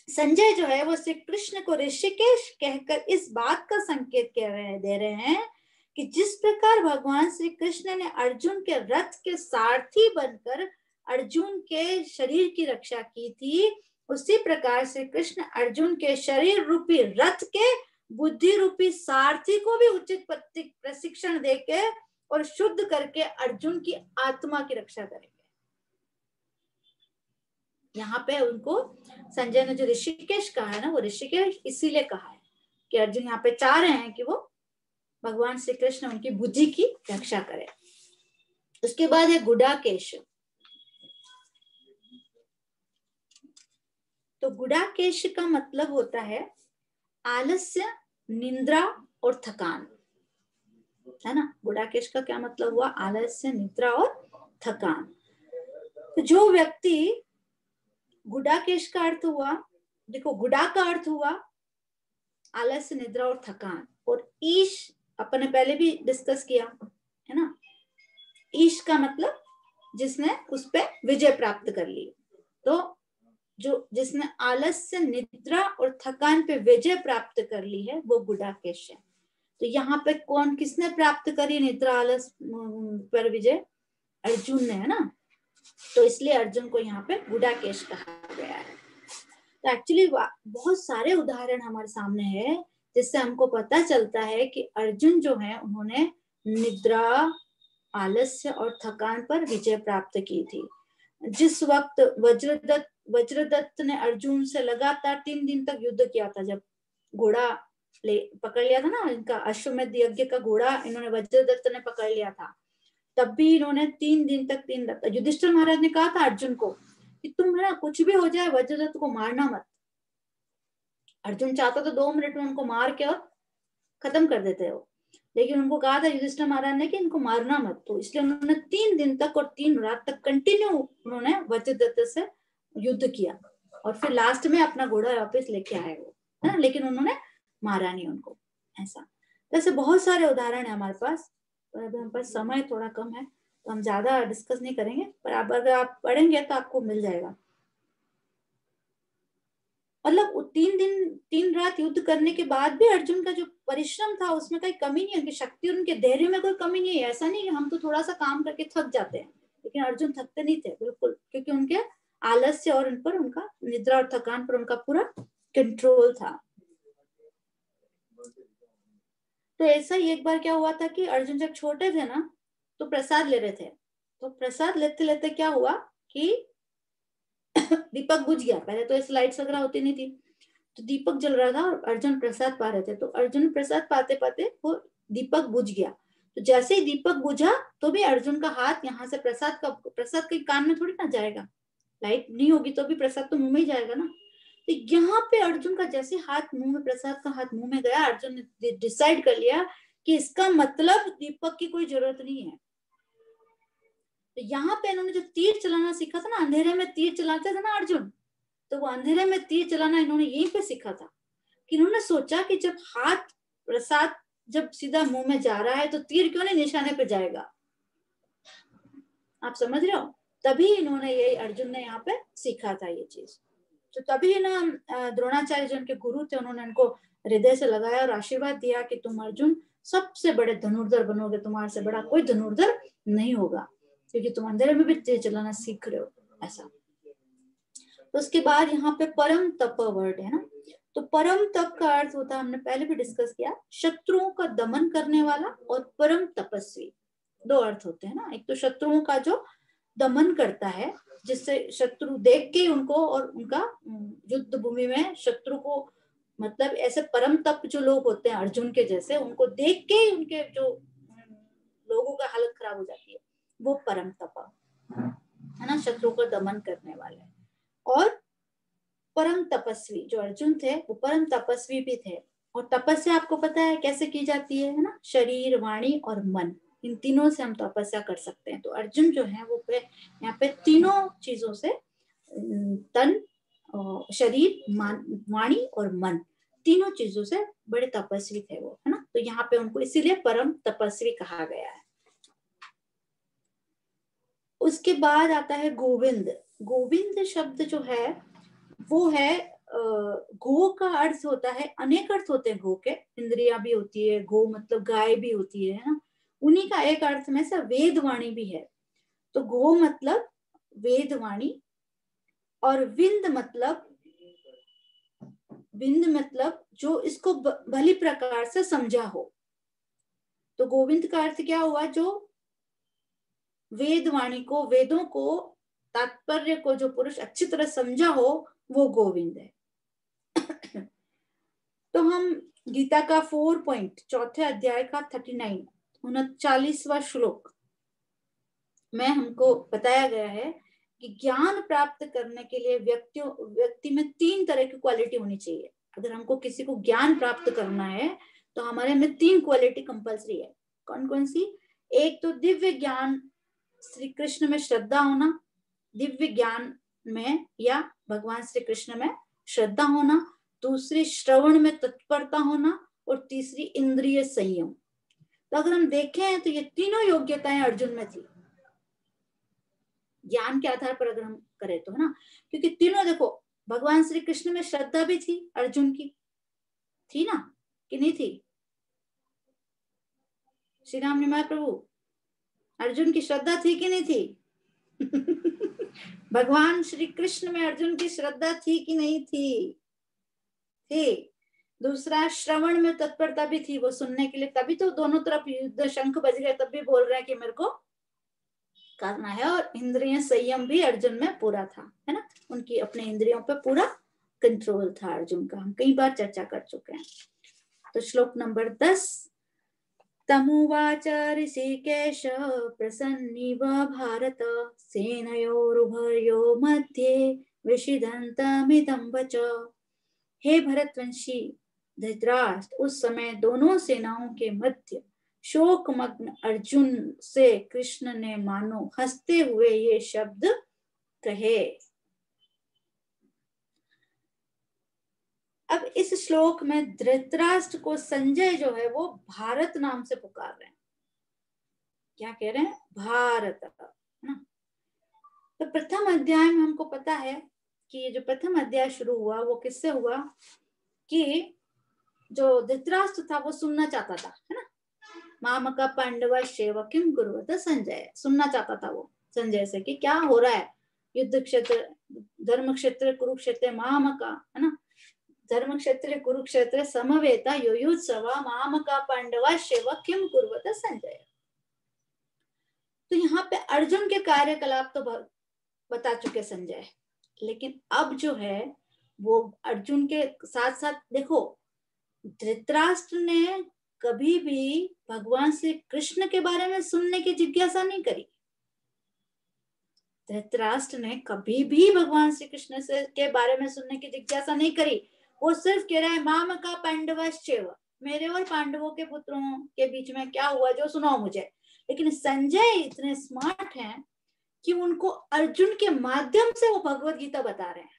संजय जो है, वो श्री कृष्ण को ऋषिकेश कहकर इस बात का संकेत कह रहे दे रहे हैं कि जिस प्रकार भगवान श्री कृष्ण ने अर्जुन के रथ के सारथी बनकर अर्जुन के शरीर की रक्षा की थी उसी प्रकार श्री कृष्ण अर्जुन के शरीर रूपी रथ के बुद्धि रूपी सारथी को भी उचित प्रशिक्षण देके और शुद्ध करके अर्जुन की आत्मा की रक्षा करेंगे। यहाँ पे उनको संजय ने जो ऋषिकेश कहा है ना, वो ऋषिकेश इसीलिए कहा है कि अर्जुन यहाँ पे चाह रहे हैं कि वो भगवान श्री कृष्ण उनकी बुद्धि की रक्षा करे। उसके बाद है गुडाकेश। तो गुडाकेश का मतलब होता है आलस्य, निंद्रा और थकान। है ना? गुडाकेश का क्या मतलब हुआ? आलस्य, निद्रा और थकान। तो जो व्यक्ति गुडाकेश का अर्थ हुआ, देखो, गुडा का अर्थ हुआ आलस्य, निद्रा और थकान। और ईश, अपन पहले भी डिस्कस किया, है ना? ईश का मतलब जिसने उस पर विजय प्राप्त कर ली। तो जो जिसने आलस्य, निद्रा और थकान पे विजय प्राप्त कर ली है, वो गुडाकेश है। तो यहाँ पे कौन किसने प्राप्त करी निद्रा, आलस पर विजय? अर्जुन ने, है ना? तो इसलिए अर्जुन को यहाँ पे गुडाकेश कहा गया है। तो एक्चुअली बहुत सारे उदाहरण हमारे सामने है, जिससे हमको पता चलता है कि अर्जुन जो है, उन्होंने निद्रा, आलस्य और थकान पर विजय प्राप्त की थी। जिस वक्त वज्रदत्त वज्रदत्त ने अर्जुन से लगातार तीन दिन तक युद्ध किया था, जब घोड़ा ले, पकड़ लिया था ना इनका, अश्वमेध यज्ञ का घोड़ा इन्होंने वज्रदत्त ने पकड़ लिया था। तब भी इन्होंने तीन दिन तक, तीन रखा युधिष्ठिर महाराज ने कहा था अर्जुन को कि तुम ना, कुछ भी हो जाए, वज्रदत्त को मारना मत। अर्जुन चाहता तो दो मिनट में उनको मार के और खत्म कर देते हो। लेकिन उनको कहा था युधिष्ठिर महाराज ने कि इनको मारना मत। तो इसलिए उन्होंने तीन दिन तक और तीन रात तक कंटिन्यू उन्होंने वज्रदत्त से युद्ध किया। और फिर लास्ट में अपना घोड़ा वापिस लेके आए वो, है ना? लेकिन उन्होंने मारा नहीं उनको, ऐसा। ऐसे बहुत सारे उदाहरण है हमारे पास। पर अभी हमारे पास समय थोड़ा कम है तो हम ज़्यादा डिस्कस नहीं करेंगे। पर आप, अगर आप पढ़ेंगे तो आपको मिल जाएगा। मतलब तीन दिन, तीन रात युद्ध करने के बाद भी अर्जुन का जो परिश्रम था, उसमें कोई कमी नहीं उनकी शक्ति और उनके धैर्य में कोई कमी नहीं है। ऐसा नहीं हम तो थोड़ा सा काम करके थक जाते हैं। लेकिन अर्जुन थकते नहीं थे, बिल्कुल। क्योंकि उनके आलस्य और उन पर उनका, निद्रा और थकान पर उनका पूरा कंट्रोल था। तो ऐसा ही एक बार क्या हुआ था कि अर्जुन जब छोटे थे ना तो प्रसाद ले रहे थे। तो प्रसाद लेते लेते क्या हुआ कि दीपक बुझ गया। पहले तो ऐसे लाइट्स वगैरह होती नहीं थी। तो दीपक जल रहा था और अर्जुन प्रसाद पा रहे थे। तो अर्जुन प्रसाद पाते पाते वो दीपक बुझ गया। तो जैसे ही दीपक बुझा तो भी अर्जुन का हाथ यहाँ से प्रसाद का, प्रसाद के कान में थोड़ी ना जाएगा। लाइट नहीं होगी तो भी प्रसाद तो मुँह में ही जाएगा ना। तो यहाँ पे अर्जुन का जैसे हाथ मुँह में, प्रसाद का हाथ मुँह में गया, अर्जुन ने डिसाइड कर लिया कि इसका मतलब दीपक की कोई ज़रूरत नहीं है। तो यहाँ पे इन्होंने जो तीर चलाना सीखा था ना, अंधेरे में तीर चलाते थे ना अर्जुन तो वो अंधेरे में तीर चलाना इन्होंने यहीं पे सीखा था कि इन्होंने सोचा कि जब हाथ प्रसाद जब सीधा मुँह में जा रहा है तो तीर क्यों नहीं निशाने पे जाएगा? आप समझ रहे हो? तभी इन्होंने यही अर्जुन ने यहाँ पे सीखा था ये चीज़। तो तभी ना द्रोणाचार्य जो उनके गुरु थे, उन्होंने उनको हृदय से लगाया और आशीर्वाद दिया कि तुम अर्जुन सबसे बड़े धनुर्धर बनोगे, तुम्हारे से बड़ा कोई धनुर्धर नहीं होगा, क्योंकि तुम अंधेरे में भी तेज चलाना सीख रहे हो, ऐसा। तो उसके बाद यहाँ पे परम तप वर्ड है ना? तो परम तप का अर्थ होता है, हमने पहले भी डिस्कस किया, शत्रुओं का दमन करने वाला और परम तपस्वी। दो अर्थ होते हैं ना, एक तो शत्रुओं का जो दमन करता है, जिससे शत्रु देख के उनको और उनका युद्ध भूमि में शत्रु को मतलब ऐसे परम तप जो लोग होते हैं, अर्जुन के जैसे, उनको देख के ही उनके जो लोगों का हालत खराब हो जाती है। वो परम तप है। ना? शत्रु को दमन करने वाले। और परम तपस्वी, जो अर्जुन थे, वो परम तपस्वी भी थे। और तपस्या आपको पता है कैसे की जाती है ना? शरीर, वाणी और मन। इन तीनों से हम तपस्या कर सकते हैं। तो अर्जुन जो है, वो पे, यहाँ पे तीनों चीज़ों से तन शरीर वाणी और मन, तीनों चीज़ों से बड़े तपस्वी थे वो, है ना? तो यहाँ पे उनको इसीलिए परम तपस्वी कहा गया है। उसके बाद आता है गोविंद। गोविंद शब्द जो है, वो है गो का अर्थ होता है, अनेक अर्थ होते हैं गो के। इंद्रिया भी होती है, गो मतलब गाय भी होती है ना? उन्हीं का एक अर्थ में से वेदवाणी भी है। तो गो मतलब वेदवाणी और विंद मतलब विंद मतलब जो इसको भली प्रकार से समझा हो। तो गोविंद का अर्थ क्या हुआ? जो वेदवाणी को, वेदों को, तात्पर्य को जो पुरुष अच्छी तरह समझा हो, वो गोविंद है। तो हम गीता का फोर पॉइंट चौथे अध्याय का थर्टी नाइन उनचालीसवा श्लोक। में हमको बताया गया है कि ज्ञान प्राप्त करने के लिए व्यक्ति व्यक्ति में तीन तरह की क्वालिटी होनी चाहिए। अगर हमको किसी को ज्ञान प्राप्त करना है तो हमारे में तीन क्वालिटी कंपलसरी है। कौन कौन सी? एक तो दिव्य ज्ञान श्री कृष्ण में श्रद्धा होना, दिव्य ज्ञान में या भगवान श्री कृष्ण में श्रद्धा होना, दूसरी श्रवण में तत्परता होना, और तीसरी इंद्रिय संयम। तो अगर हम देखें तो ये तीनों योग्यताएँ अर्जुन में थी। ज्ञान के आधार पर अगर हम करें तो है ना? क्योंकि तीनों, देखो, भगवान श्री कृष्ण में श्रद्धा भी थी, अर्जुन की। थी ना? कि नहीं थी? श्री राम निमाय प्रभु, अर्जुन की श्रद्धा थी कि नहीं थी? भगवान श्री कृष्ण में अर्जुन की श्रद्धा थी कि नहीं थी? थी। दूसरा, श्रवण में तत्परता भी थी वो सुनने के लिए। तभी तो दोनों तरफ़ युद्ध शंख बज गए, तब भी बोल रहे हैं कि मेरे को करना है और इंद्रिय संयम भी अर्जुन में पूरा था, है ना? उनकी अपने इंद्रियों पे पूरा कंट्रोल था अर्जुन का। हम कई बार चर्चा कर चुके हैं। तो श्लोक नंबर दस, तमुवाच ऋषिकेश प्रसन्निव भारत सेनयोरुभयो मध्ये विषिदन्तमिदं वच। हे भरतवंशी धृतराष्ट्र उस समय दोनों सेनाओं के मध्य शोक मग्न अर्जुन से कृष्ण ने मानो हँसते हुए ये शब्द कहे। अब इस श्लोक में धृतराष्ट्र को संजय जो है वो भारत नाम से पुकार रहे हैं। क्या कह रहे हैं? भारत ना? तो प्रथम अध्याय में हमको पता है कि ये जो प्रथम अध्याय शुरू हुआ वो किससे हुआ कि जो धृतराष्ट्र था, वो सुनना चाहता था, है ना? माम का पांडव शेव किम गुरुवत संजय। सुनना चाहता था वो संजय से कि क्या हो रहा है? युद्ध क्षेत्र धर्म क्षेत्र कुरुक्षेत्र माम का है ना? धर्म क्षेत्र कुरुक्षेत्र, समवेता, युयुत्सव माम का पांडव शिव किम कुरुवत संजय। तो यहाँ पे अर्जुन के कार्यकलाप तो बता चुके संजय। लेकिन अब जो है, वो अर्जुन के साथ साथ देखो धृतराष्ट्र ने कभी भी भगवान श्री कृष्ण के बारे में सुनने की जिज्ञासा नहीं करी। धृतराष्ट्र ने कभी भी भगवान श्री कृष्ण से, के बारे में सुनने की जिज्ञासा नहीं करी। वो सिर्फ़ कह रहा है, माम का पांडव मेरे और पांडवों के पुत्रों के बीच में क्या हुआ जो सुनाओ मुझे? लेकिन संजय इतने स्मार्ट हैं कि उनको अर्जुन के माध्यम से वो भगवत गीता बता रहे हैं।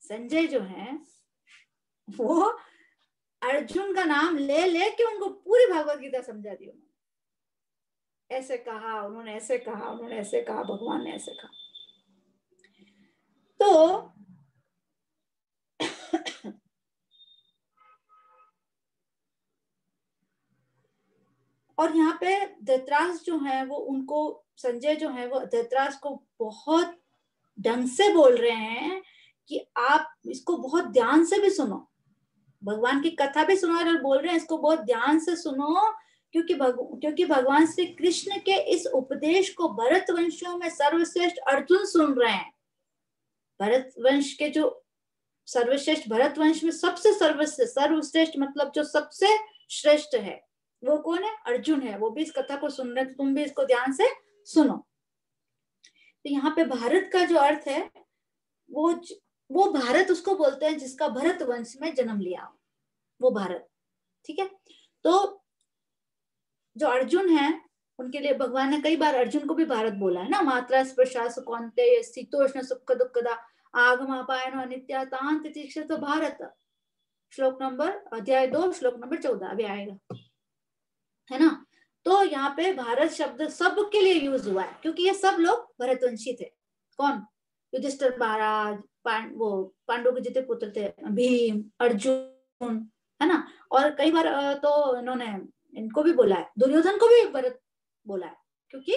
संजय जो है वो अर्जुन का नाम ले ले के उनको पूरी भगवत गीता समझा दी उन्होंने। ऐसे कहा, उन्होंने ऐसे कहा, उन्होंने ऐसे कहा, भगवान ने ऐसे कहा। तो और यहाँ पे धतराज जो है, वो उनको, संजय जो है, वो धतराज को बहुत ढंग से बोल रहे हैं कि आप इसको बहुत ध्यान से भी सुनो। भगवान की कथा भी सुनो और बोल रहे हैं इसको बहुत ध्यान से सुनो क्योंकि भग, क्योंकि भगवान श्री कृष्ण के इस उपदेश को भरत वंशियों में सर्वश्रेष्ठ अर्जुन सुन रहे हैं। भरत वंश के जो सर्वश्रेष्ठ भरत वंश में सबसे सर्वश्रेष्ठ सर्वश्रेष्ठ मतलब जो सबसे श्रेष्ठ है वो कौन है? अर्जुन है। वो भी इस कथा को सुन रहे हैं तुम भी इसको ध्यान से सुनो। तो यहाँ पे भारत का जो अर्थ है वो वो भारत उसको बोलते हैं जिसका भरत वंश में जन्म लिया वो भारत, ठीक है? तो जो अर्जुन है, उनके लिए भगवान ने कई बार अर्जुन को भी भारत बोला है ना? मात्रा स्पर्शा सुकौंते, शीतोष्ण सुख दुखदा, आगम अपायन नित्यातांत तो भारत। श्लोक नंबर, अध्याय दो, श्लोक नंबर चौदह, अभी आएगा। है ना? तो यहाँ पे भारत शब्द सब के लिए यूज़ हुआ है, क्योंकि ये सब लोग भरतवंशी थे। कौन? युधिष्ठर महाराज पांड वो पांडव के जितने पुत्र थे, भीम, अर्जुन, है ना? और कई बार तो इन्होंने इनको भी बोला है, दुर्योधन को भी भरत बोला है, क्योंकि,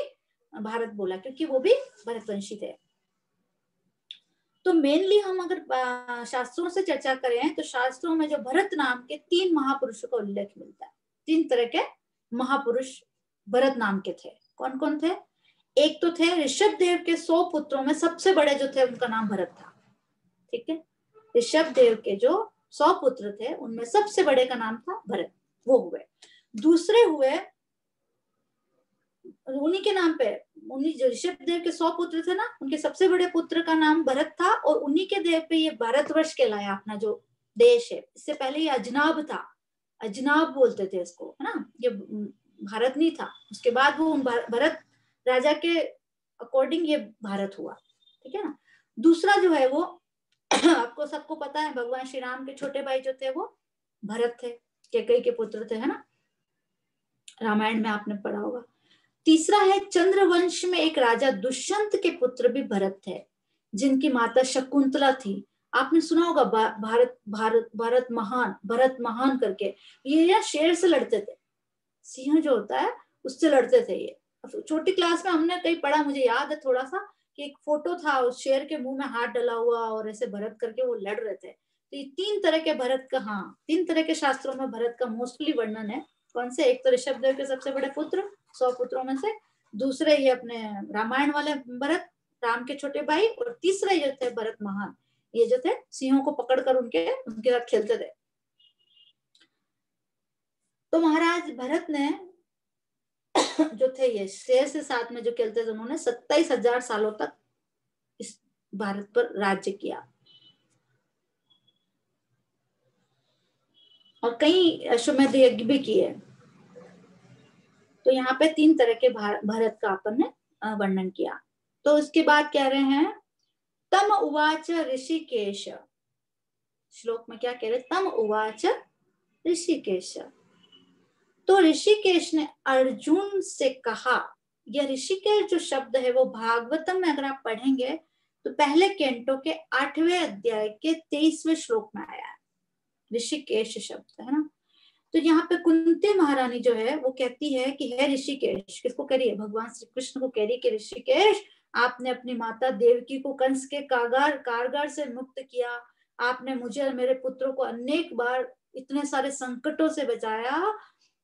भारत बोला क्योंकि वो भी भरतवंशी थे। तो मेनली हम अगर शास्त्रों से चर्चा करें तो शास्त्रों में जो भरत नाम के तीन महापुरुषों का उल्लेख मिलता है, तीन तरह के महापुरुष भरत नाम के थे। कौन कौन थे? एक तो थे ऋषभ देव के सौ पुत्रों में सबसे बड़े जो थे, उनका नाम भरत था। ठीक है? ऋषभ देव के जो सौ पुत्र थे, उनमें सबसे बड़े का नाम था भरत। वो हुए। दूसरे हुए, उन्हीं के नाम पे, उन्हीं जो ऋषभ देव के सौ पुत्र थे ना, उनके सबसे बड़े पुत्र का नाम भरत था और उन्हीं के देव पे ये भारतवर्ष कहलाया अपना जो देश है। इससे पहले ये अजनाब था। अजनाब बोलते थे इसको, है ना? ये भारत नहीं था। उसके बाद वो भरत राजा के अकॉर्डिंग ये भारत हुआ, ठीक है ना? दूसरा जो है वो, आपको सबको पता है, भगवान श्री राम के छोटे भाई जो थे वो भरत थे के के पुत्र थे, है ना? रामायण में आपने पढ़ा होगा। तीसरा है, चंद्रवंश में एक राजा दुष्यंत के पुत्र भी भरत थे, जिनकी माता शकुंतला थी। आपने सुना होगा भारत भारत भारत महान, भरत महान करके। ये या शेर से लड़ते थे। सिंह जो होता है, उससे लड़ते थे ये। छोटी क्लास में हमने कहीं पढ़ा, मुझे याद है थोड़ा सा कि एक फ़ोटो था, उस शेर के मुँह में हाथ डला हुआ और ऐसे भरत करके वो लड़ रहे थे। तो ये तीन तरह के भरत का हाँ तीन तरह के शास्त्रों में भरत का मोस्टली वर्णन है। कौन से? एक तो ऋषभ देव के सबसे बड़े पुत्र, सौ पुत्रों में से। दूसरे ये अपने रामायण वाले भरत, राम के छोटे भाई और तीसरे ये थे भरत महान। ये जो थे, सिंहों को पकड़कर उनके उनके साथ खेलते थे। तो महाराज, भरत ने जो थे ये शेर से साथ में जो खेलते थे उन्होंने सत्ताईस हज़ार सालों तक इस भारत पर राज्य किया। और कई अश्वमेध यज्ञ भी किए। तो यहाँ पे तीन तरह के भारत का अपन ने वर्णन किया। तो उसके बाद कह रहे हैं? तम उवाच ऋषिकेश। श्लोक में क्या कह रहे? तम उवाच ऋषिकेश। तो ऋषिकेश ने अर्जुन से कहा, यह ऋषिकेश जो शब्द है, वो भागवतम में अगर आप पढ़ेंगे तो पहले कैंटो के आठवें अध्याय के तेईसवें श्लोक में आया है। ऋषिकेश शब्द, है ना? तो यहाँ पे कुंती महारानी जो है, वो कहती है कि, है ऋषिकेश, किसको कह रही है? भगवान श्री कृष्ण को कह रही है कि, ऋषिकेश, आपने अपनी माता देवकी को कंस के कागार, कारगार से मुक्त किया। आपने मुझे और मेरे पुत्रों को अनेक बार इतने सारे संकटों से बचाया।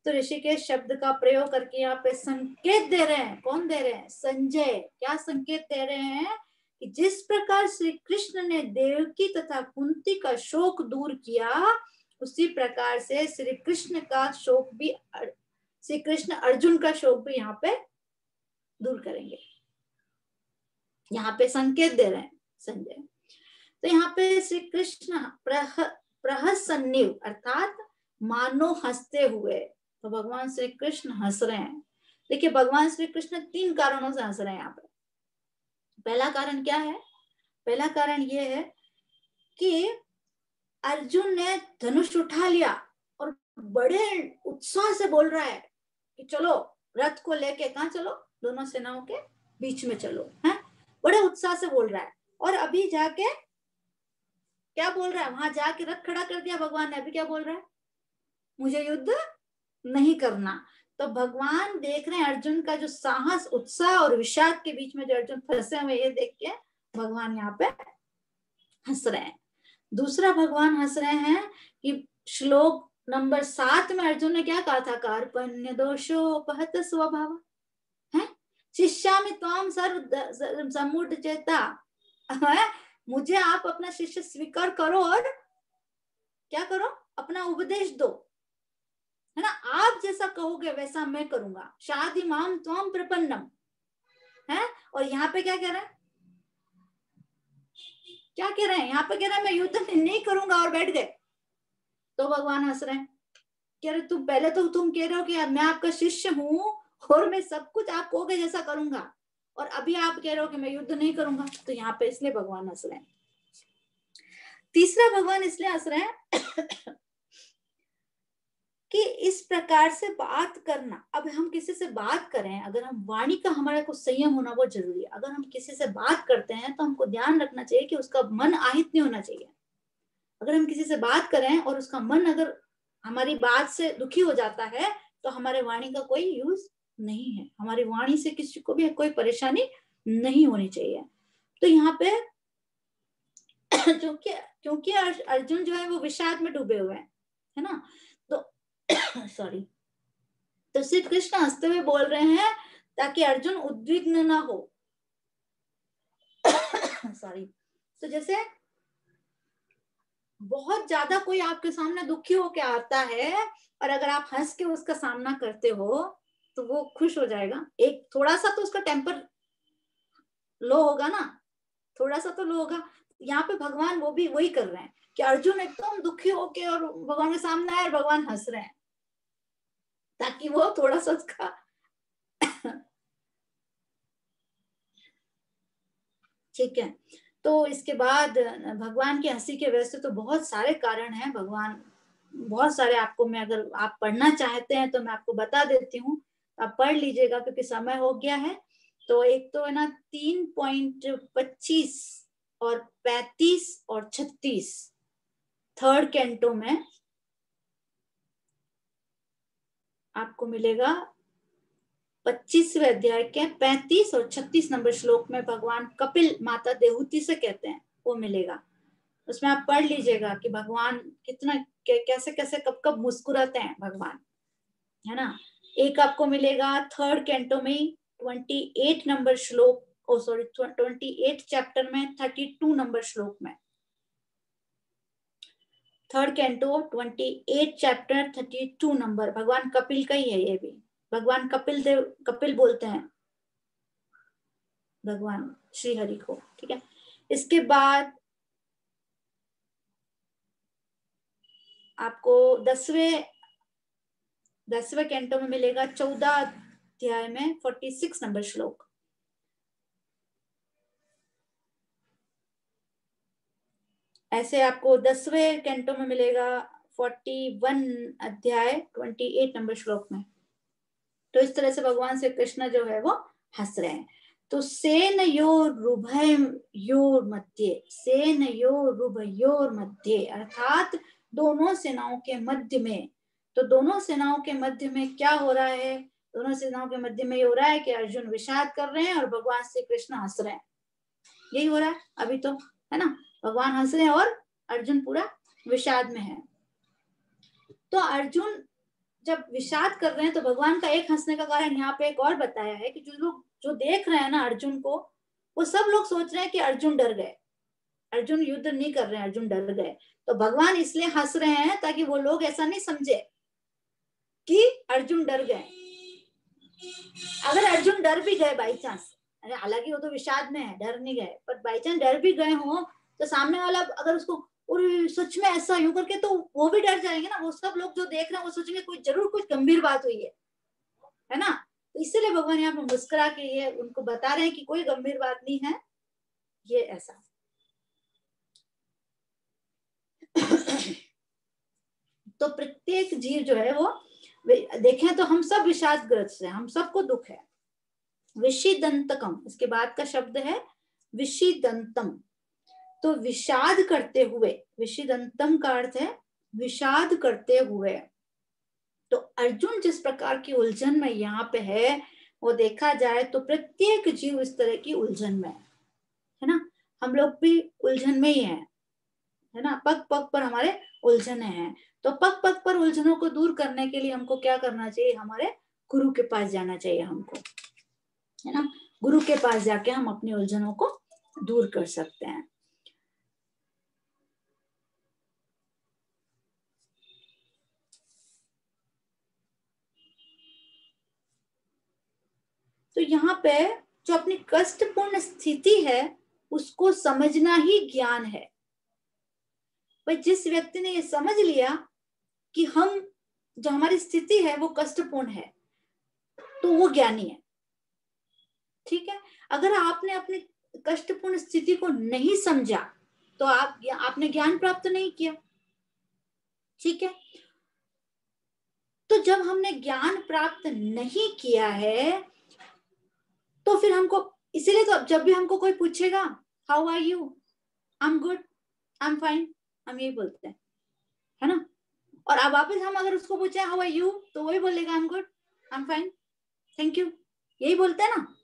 तो ऋषिकेश शब्द का प्रयोग करके यहाँ पे संकेत दे रहे हैं। कौन दे रहे हैं? संजय। क्या संकेत दे रहे हैं कि जिस प्रकार श्री कृष्ण ने देवकी तथा कुंती का शोक दूर किया, उसी प्रकार से श्री कृष्ण का शोक भी श्री कृष्ण अर्जुन का शोक भी यहाँ पे दूर करेंगे। यहाँ पे संकेत दे रहे हैं संजय। तो यहाँ पे श्री कृष्ण प्रह, प्रहसन्निव अर्थात मानो हँसते हुए तो भगवान श्री कृष्ण हंस रहे हैं। देखिए, भगवान श्री कृष्ण तीन कारणों से हंस रहे हैं यहाँ पे। पहला कारण क्या है? पहला कारण ये है कि अर्जुन ने धनुष उठा लिया और बड़े उत्साह से बोल रहा है कि चलो, रथ को लेके कहा चलो? दोनों सेनाओं के बीच में चलो, है? बड़े उत्साह से बोल रहा है। और अभी जाके क्या बोल रहा है? वहाँ जाके रथ खड़ा कर दिया भगवान ने। अभी क्या बोल रहा है? मुझे युद्ध नहीं करना। तो भगवान देख रहे हैं अर्जुन का जो साहस, उत्साह और विषाद के बीच में जो अर्जुन फंसे हुए ये देख के भगवान यहाँ पे हंस रहे हैं। दूसरा भगवान हंस रहे हैं कि श्लोक नंबर सात में अर्जुन ने क्या कहा था? कार्पण्य दोषोपहत स्वभाव। है? शिष्या में त्वाम सर्व समुड चेता। मुझे आप अपना शिष्य स्वीकार करो और क्या करो? अपना उपदेश दो। है ना? आप जैसा कहोगे, वैसा मैं करूँगा। शादी माम त्वम प्रपन्नम। है? और यहाँ पे क्या कह रहे हैं? क्या कह रहे हैं? यहाँ पे कह रहे हैं, मैं युद्ध नहीं करूँगा और बैठ गए। तो भगवान हंस रहे हैं। कह रहे तुम पहले तो तुम कह रहे हो कि मैं आपका शिष्य हूँ और मैं सब कुछ आप कहोगे जैसा करूँगा। और अभी आप कह रहे हो कि मैं युद्ध नहीं करूँगा। तो यहाँ पे इसलिए भगवान हंस रहे हैं। तीसरा भगवान इसलिए हंस रहे हैं कि इस प्रकार से बात करना। अब हम किसी से बात करें, अगर हम वाणी का हमारा को संयम होना बहुत ज़रूरी है। अगर हम किसी से बात करते हैं तो हमको ध्यान रखना चाहिए कि उसका मन आहित नहीं होना चाहिए। अगर हम किसी से बात करें और उसका मन अगर हमारी बात से दुखी हो जाता है तो हमारे वाणी का कोई यूज़ नहीं है। हमारी वाणी से किसी को भी कोई परेशानी नहीं होनी चाहिए। तो यहाँ पे क्योंकि क्योंकि अर्जुन जो है वो विषाद में डूबे हुए हैं, है ना? सॉरी तो श्री कृष्ण हँसते हुए बोल रहे हैं ताकि अर्जुन उद्विग्न ना हो। सॉरी तो जैसे बहुत ज़्यादा कोई आपके सामने दुखी होके आता है और अगर आप हंस के उसका सामना करते हो तो वो खुश हो जाएगा। एक थोड़ा सा तो उसका टेम्पर लो होगा ना? थोड़ा सा तो लो होगा। यहाँ पे भगवान वो भी वही कर रहे हैं कि अर्जुन एकदम दुखी होके और भगवान के सामने आए और भगवान हंस रहे हैं। ताकि वो थोड़ा सा उसका ठीक है। तो इसके बाद भगवान की हँसी के वैसे तो बहुत सारे कारण हैं, भगवान बहुत सारे आपको मैं अगर आप पढ़ना चाहते हैं तो मैं आपको बता देती हूँ। आप पढ़ लीजिएगा क्योंकि समय हो गया है। तो एक तो है ना, तीन पॉइंट पच्चीस और पैतीस और छत्तीस, थर्ड कैंटो में आपको मिलेगा पच्चीसवें अध्याय के पैंतीस और छत्तीस नंबर श्लोक में भगवान कपिल माता देहूति से कहते हैं, वो मिलेगा। उसमें आप पढ़ लीजिएगा कि भगवान कितना कैसे कैसे, कब कब मुस्कुराते हैं भगवान, है ना? एक आपको मिलेगा थर्ड कैंटो में ट्वेंटी एट नंबर श्लोक, oh sorry twenty eight chapter में थर्टी टू नंबर श्लोक में। Third canto, twenty eight chapter, thirty two number. भगवान कपिल का ही है ये भी। भगवान कपिल देव, कपिल बोलते हैं। भगवान श्री हरि को, ठीक है? इसके बाद आपको दसवें दसवें कैंटो में मिलेगा, चौदह अध्याय में फोर्टी सिक्स नंबर श्लोक। ऐसे आपको दसवें कैंटो में मिलेगा फोर्टी वन अध्याय ट्वेंटी एट नंबर श्लोक में। तो इस तरह से भगवान श्री कृष्ण जो है वो हंस रहे हैं। तो सेन योर रुभय योर मध्य, सेन योर मध्य, अर्थात दोनों सेनाओं के मध्य में। तो दोनों सेनाओं के मध्य में क्या हो रहा है? दोनों सेनाओं के मध्य में ये हो रहा है कि अर्जुन विषाद कर रहे हैं और भगवान श्री कृष्ण हंस रहे हैं। यही हो रहा है अभी तो है ना? भगवान हंस रहे हैं और अर्जुन पूरा विषाद में है। तो अर्जुन जब विषाद कर रहे हैं तो भगवान का एक हंसने का कारण यहाँ पे एक और बताया है कि जो लोग, जो देख रहे हैं ना अर्जुन को, वो सब लोग सोच रहे हैं कि अर्जुन डर गए। अर्जुन युद्ध नहीं कर रहे हैं, अर्जुन डर गए। तो भगवान इसलिए हंस रहे हैं ताकि वो लोग ऐसा नहीं समझे कि अर्जुन डर गए। अगर अर्जुन डर भी गए बाई चांस अरे हालाँकि वो तो विषाद में है, डर नहीं गए पर बाई चांस डर भी गए हो तो सामने वाला अगर उसको सच में ऐसा यूँ करके तो वो भी डर जाएँगे ना, वो सब लोग जो देख रहे हैं वो सोचेंगे कोई ज़रूर कुछ गंभीर बात हुई है। है ना? तो इसलिए भगवान यहाँ पे मुस्कुरा के ये उनको बता रहे हैं कि कोई गंभीर बात नहीं है, ये ऐसा। तो प्रत्येक जीव जो है वो देखें तो हम सब विषादग्रस्त हैं, हम सबको दुख है। विषिदंतकम, इसके बाद का शब्द है, विषिदंतम। तो विषाद करते हुए, विषिदंतम का अर्थ है विषाद करते हुए। तो अर्जुन जिस प्रकार की उलझन में यहाँ पे है, वो देखा जाए तो प्रत्येक जीव इस तरह की उलझन में है ना? हम लोग भी उलझन में ही है है ना? पग पग पर हमारे उलझने हैं। तो पग पग पर उलझनों को दूर करने के लिए हमको क्या करना चाहिए? हमारे गुरु के पास जाना चाहिए हमको, है ना? गुरु के पास जाके हम अपनी उलझनों को दूर कर सकते हैं। तो यहाँ पे जो अपनी कष्टपूर्ण स्थिति है, उसको समझना ही ज्ञान है। भाई जिस व्यक्ति ने ये समझ लिया कि हम, जो हमारी स्थिति है, वो कष्टपूर्ण है तो वो ज्ञानी है। ठीक है? अगर आपने अपनी कष्टपूर्ण स्थिति को नहीं समझा तो आप, आपने ज्ञान प्राप्त नहीं किया। ठीक है? तो जब हमने ज्ञान प्राप्त नहीं किया है तो फिर हमको, इसीलिए तो जब भी हमको कोई पूछेगा how are you I am good I am fine हम यही बोलते हैं। है ना? और अब वापस हम अगर उसको पूछे हाउ आर यू तो वही बोलेगा I am good I am fine thank you यही बोलते हैं ना?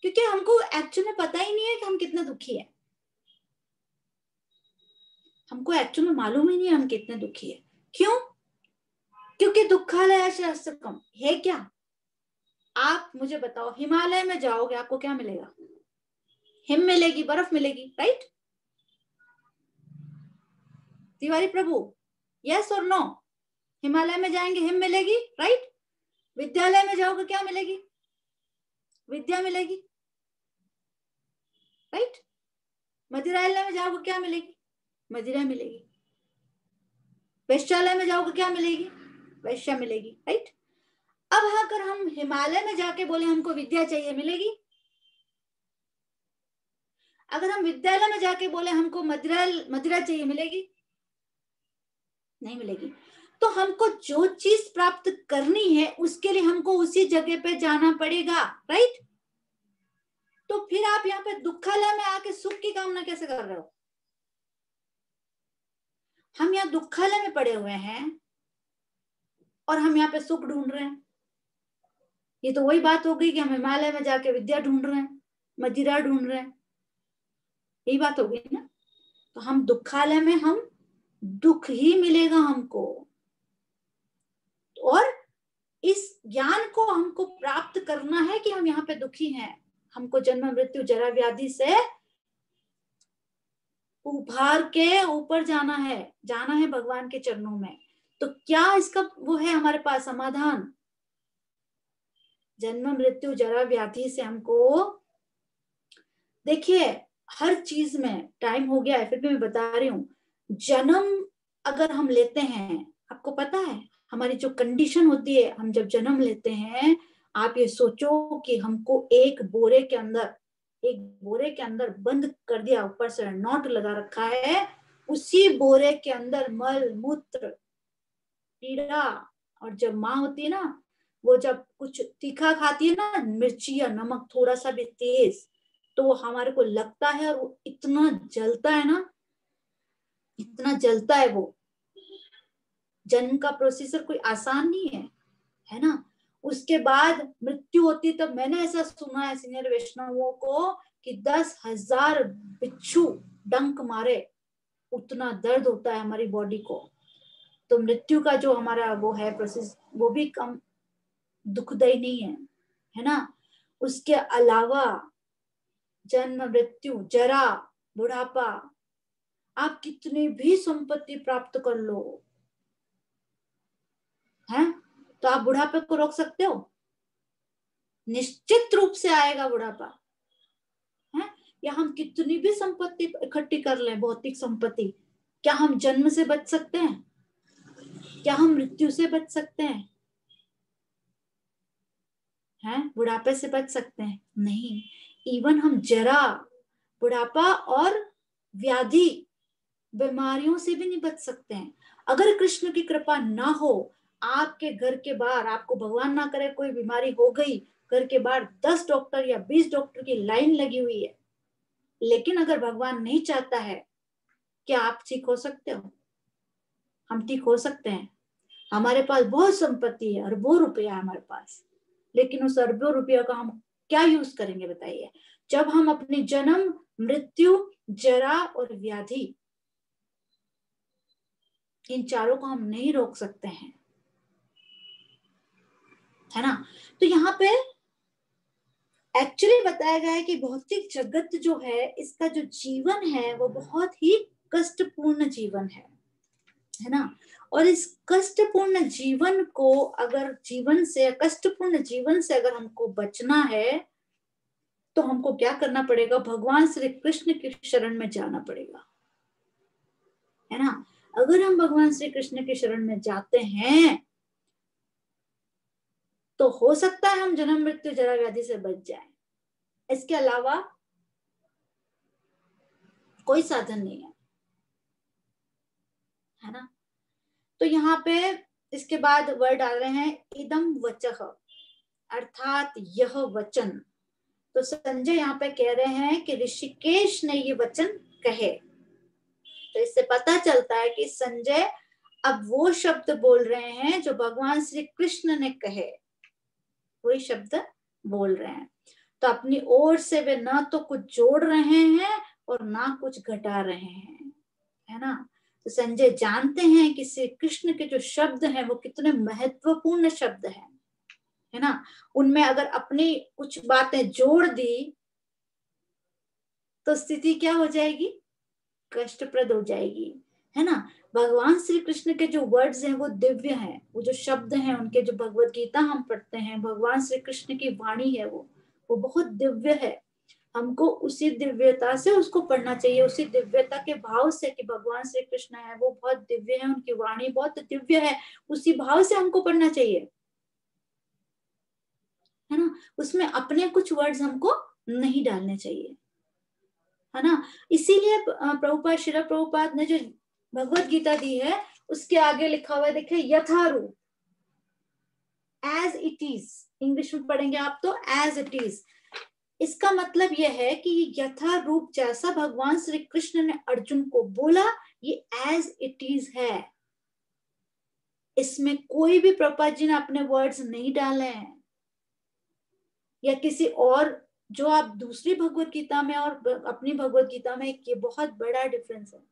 क्योंकि हमको एक्चुअल में पता ही नहीं है कि हम कितने दुखी है। हमको एक्चुअल में मालूम ही नहीं है हम कितने दुखी है। क्यों? क्योंकि दुखालय कम। है क्या? आप मुझे बताओ, हिमालय में जाओगे आपको क्या मिलेगा? हिम मिलेगी, बर्फ़ मिलेगी राइट तिवारी प्रभु यस और नो हिमालय में जाएँगे, हिम मिलेगी राइट विद्यालय में जाओगे, क्या मिलेगी? विद्या मिलेगी राइट मदिरालय में जाओगे, क्या मिलेगी? मदिरा मिलेगी। वैश्यालय में जाओगे, क्या मिलेगी? वैश्या मिलेगी राइट अब अगर हम हिमालय में जाके बोले, हमको विद्या चाहिए, मिलेगी? अगर हम विद्यालय में जाके बोले, हमको मदिरा मदिरा चाहिए, मिलेगी? नहीं मिलेगी। तो हमको जो चीज़ प्राप्त करनी है, उसके लिए हमको उसी जगह पे जाना पड़ेगा राइट तो फिर आप यहाँ पे दुखालय में आके सुख की कामना कैसे कर रहे हो? हम यहाँ दुखालय में पड़े हुए हैं और हम यहाँ पे सुख ढूंढ रहे हैं। ये तो वही बात हो गई कि हम हिमालय में जाके विद्या ढूंढ रहे हैं, मदिरा ढूंढ रहे हैं। यही बात हो गई ना? तो हम दुखालय में हम दुख ही मिलेगा हमको। और इस ज्ञान को हमको प्राप्त करना है कि हम यहाँ पे दुखी हैं। हमको जन्म, मृत्यु, जरा व्याधि से उभार के ऊपर जाना है जाना है भगवान के चरणों में। तो क्या इसका वो है हमारे पास समाधान? जन्म मृत्यु जरा व्याधि से हमको, देखिए, हर चीज़ में टाइम हो गया है, फिर भी मैं बता रही हूँ, जन्म अगर हम लेते हैं, आपको पता है, हमारी जो कंडीशन होती है, हम जब जन्म लेते हैं, आप ये सोचो कि हमको एक बोरे के अंदर, एक बोरे के अंदर बंद कर दिया, ऊपर से नॉट लगा रखा है, उसी बोरे के अंदर मल, मूत्र पीड़ा और जब माँ होती है ना वो जब कुछ तीखा खाती है ना, मिर्ची या नमक थोड़ा सा भी तेज तो वो हमारे को लगता है और वो इतना जलता है ना, इतना जलता है वो। जन्म का प्रोसीजर कोई आसान नहीं है है ना? उसके बाद मृत्यु होती तब मैंने ऐसा सुना है सीनियर वैष्णवों को कि दस हज़ार बिच्छू डंक मारे, उतना दर्द होता है हमारी बॉडी को। तो मृत्यु का जो हमारा वो है प्रोसेस, वो भी कम दुखदायी नहीं है है ना? उसके अलावा जन्म, मृत्यु, जरा, बुढ़ापा, आप कितनी भी संपत्ति प्राप्त कर लो, है? तो आप बुढ़ापे को रोक सकते हो? निश्चित रूप से आएगा बुढ़ापा, है? या हम कितनी भी संपत्ति इकट्ठी कर लें, भौतिक संपत्ति, क्या हम जन्म से बच सकते हैं? क्या हम मृत्यु से बच सकते हैं? हैं? बुढ़ापे से बच सकते हैं? नहीं। इवन हम जरा बुढ़ापा और व्याधि बीमारियों से भी नहीं बच सकते हैं। अगर कृष्ण की कृपा ना हो, आपके घर के बाहर, आपको भगवान ना करे कोई बीमारी हो गई, घर के बाहर दस डॉक्टर या बीस डॉक्टर की लाइन लगी हुई है। लेकिन अगर भगवान नहीं चाहता है, क्या आप ठीक हो सकते हो? हम ठीक हो सकते हैं। हमारे पास बहुत संपत्ति है और अरबों रुपया है हमारे पास। लेकिन उस अरबों रुपया का हम क्या यूज़ करेंगे बताइए? जब हम अपनी जन्म, मृत्यु, जरा और व्याधि, इन चारों को हम नहीं रोक सकते हैं। है ना? तो यहाँ पे एक्चुअली बताया गया है कि भौतिक जगत जो है, इसका जो जीवन है, वो बहुत ही कष्टपूर्ण जीवन है। है ना? और इस कष्टपूर्ण जीवन को अगर जीवन से, कष्टपूर्ण जीवन से अगर हमको बचना है तो हमको क्या करना पड़ेगा? भगवान श्री कृष्ण की शरण में जाना पड़ेगा। है ना? अगर हम भगवान श्री कृष्ण के शरण में जाते हैं तो हो सकता है हम जन्म मृत्यु जरा व्याधि से बच जाए। इसके अलावा कोई साधन नहीं है। है ना? तो यहाँ पे इसके बाद वर्ड डाल रहे हैं इदम वचह अर्थात यह वचन। तो संजय यहाँ पे कह रहे हैं कि ऋषिकेश ने ये वचन कहे। तो इससे पता चलता है कि संजय अब वो शब्द बोल रहे हैं जो भगवान श्री कृष्ण ने कहे। वही शब्द बोल रहे हैं। तो अपनी ओर से वे ना तो कुछ जोड़ रहे हैं और ना कुछ घटा रहे हैं। है ना? तो संजय, जानते हैं कि श्री कृष्ण के जो शब्द हैं, वो कितने महत्वपूर्ण शब्द हैं, है ना? उनमें अगर अपनी कुछ बातें जोड़ दी तो स्थिति क्या हो जाएगी? कष्टप्रद हो जाएगी, है ना? भगवान श्री कृष्ण के जो वर्ड्स हैं, वो दिव्य हैं। वो जो शब्द हैं, उनके जो भगवत गीता हम पढ़ते हैं, भगवान श्री कृष्ण की वाणी है वो वो बहुत दिव्य है। हमको उसी दिव्यता से उसको पढ़ना चाहिए, उसी दिव्यता के भाव से कि भगवान श्री कृष्ण है, वो बहुत दिव्य है, उनकी वाणी बहुत दिव्य है, उसी भाव से हमको पढ़ना चाहिए। है ना? उसमें अपने कुछ वर्ड्स हमको नहीं डालने चाहिए। है ना? इसीलिए प्रभुपाद, शिरा प्रभुपाद ने जो भगवत गीता दी है, उसके आगे लिखा हुआ है, देखे, यथारूप। एज इट इज़ इंग्लिश में पढ़ेंगे आप तो एज इट इज़ इसका मतलब यह है कि यथा रूप जैसा भगवान श्री कृष्ण ने अर्जुन को बोला, ये एज इट इज़ है। इसमें कोई भी प्रभुपाद जी ने अपने वर्ड्स नहीं डाले हैं। या किसी और, जो आप दूसरी भगवत गीता में और अपनी भगवत गीता में, ये बहुत बड़ा डिफरेंस है।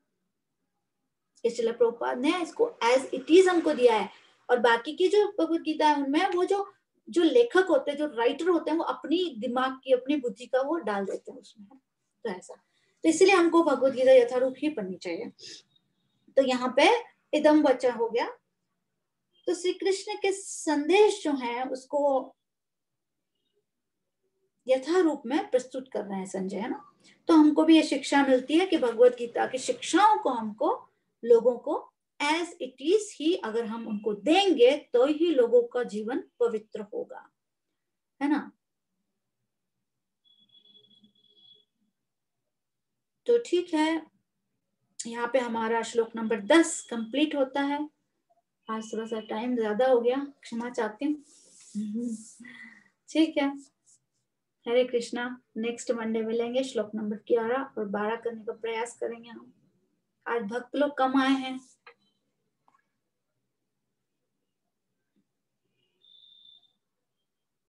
इसलिए प्रभुपाद ने इसको एज इट इज़ हमको दिया है। और बाकी की जो भगवत गीता है उनमें, वो जो जो लेखक होते हैं, जो राइटर होते हैं, वो अपनी दिमाग की, अपनी बुद्धि का वो डाल देते हैं उसमें तो ऐसा। तो इसलिए हमको भगवत गीता यथारूप ही पढ़नी चाहिए। तो यहाँ पे इदम बच्चा हो गया। तो श्री कृष्ण के संदेश जो है, उसको यथारूप में प्रस्तुत कर रहे हैं, संजय, है ना? तो हमको भी ये शिक्षा मिलती है कि भगवत गीता की शिक्षाओं को हमको, लोगों को एज इट इज़ ही अगर हम उनको देंगे तो ही लोगों का जीवन पवित्र होगा। है ना? तो ठीक है। यहाँ पे हमारा श्लोक नंबर दस कंप्लीट होता है। आज थोड़ा सा टाइम ज़्यादा हो गया, क्षमा चाहती ठीक है। हरे कृष्णा नेक्स्ट मंडे मिलेंगे, श्लोक नंबर ग्यारह और बारह करने का प्रयास करेंगे हम। आज भक्त लोग कम आए हैं।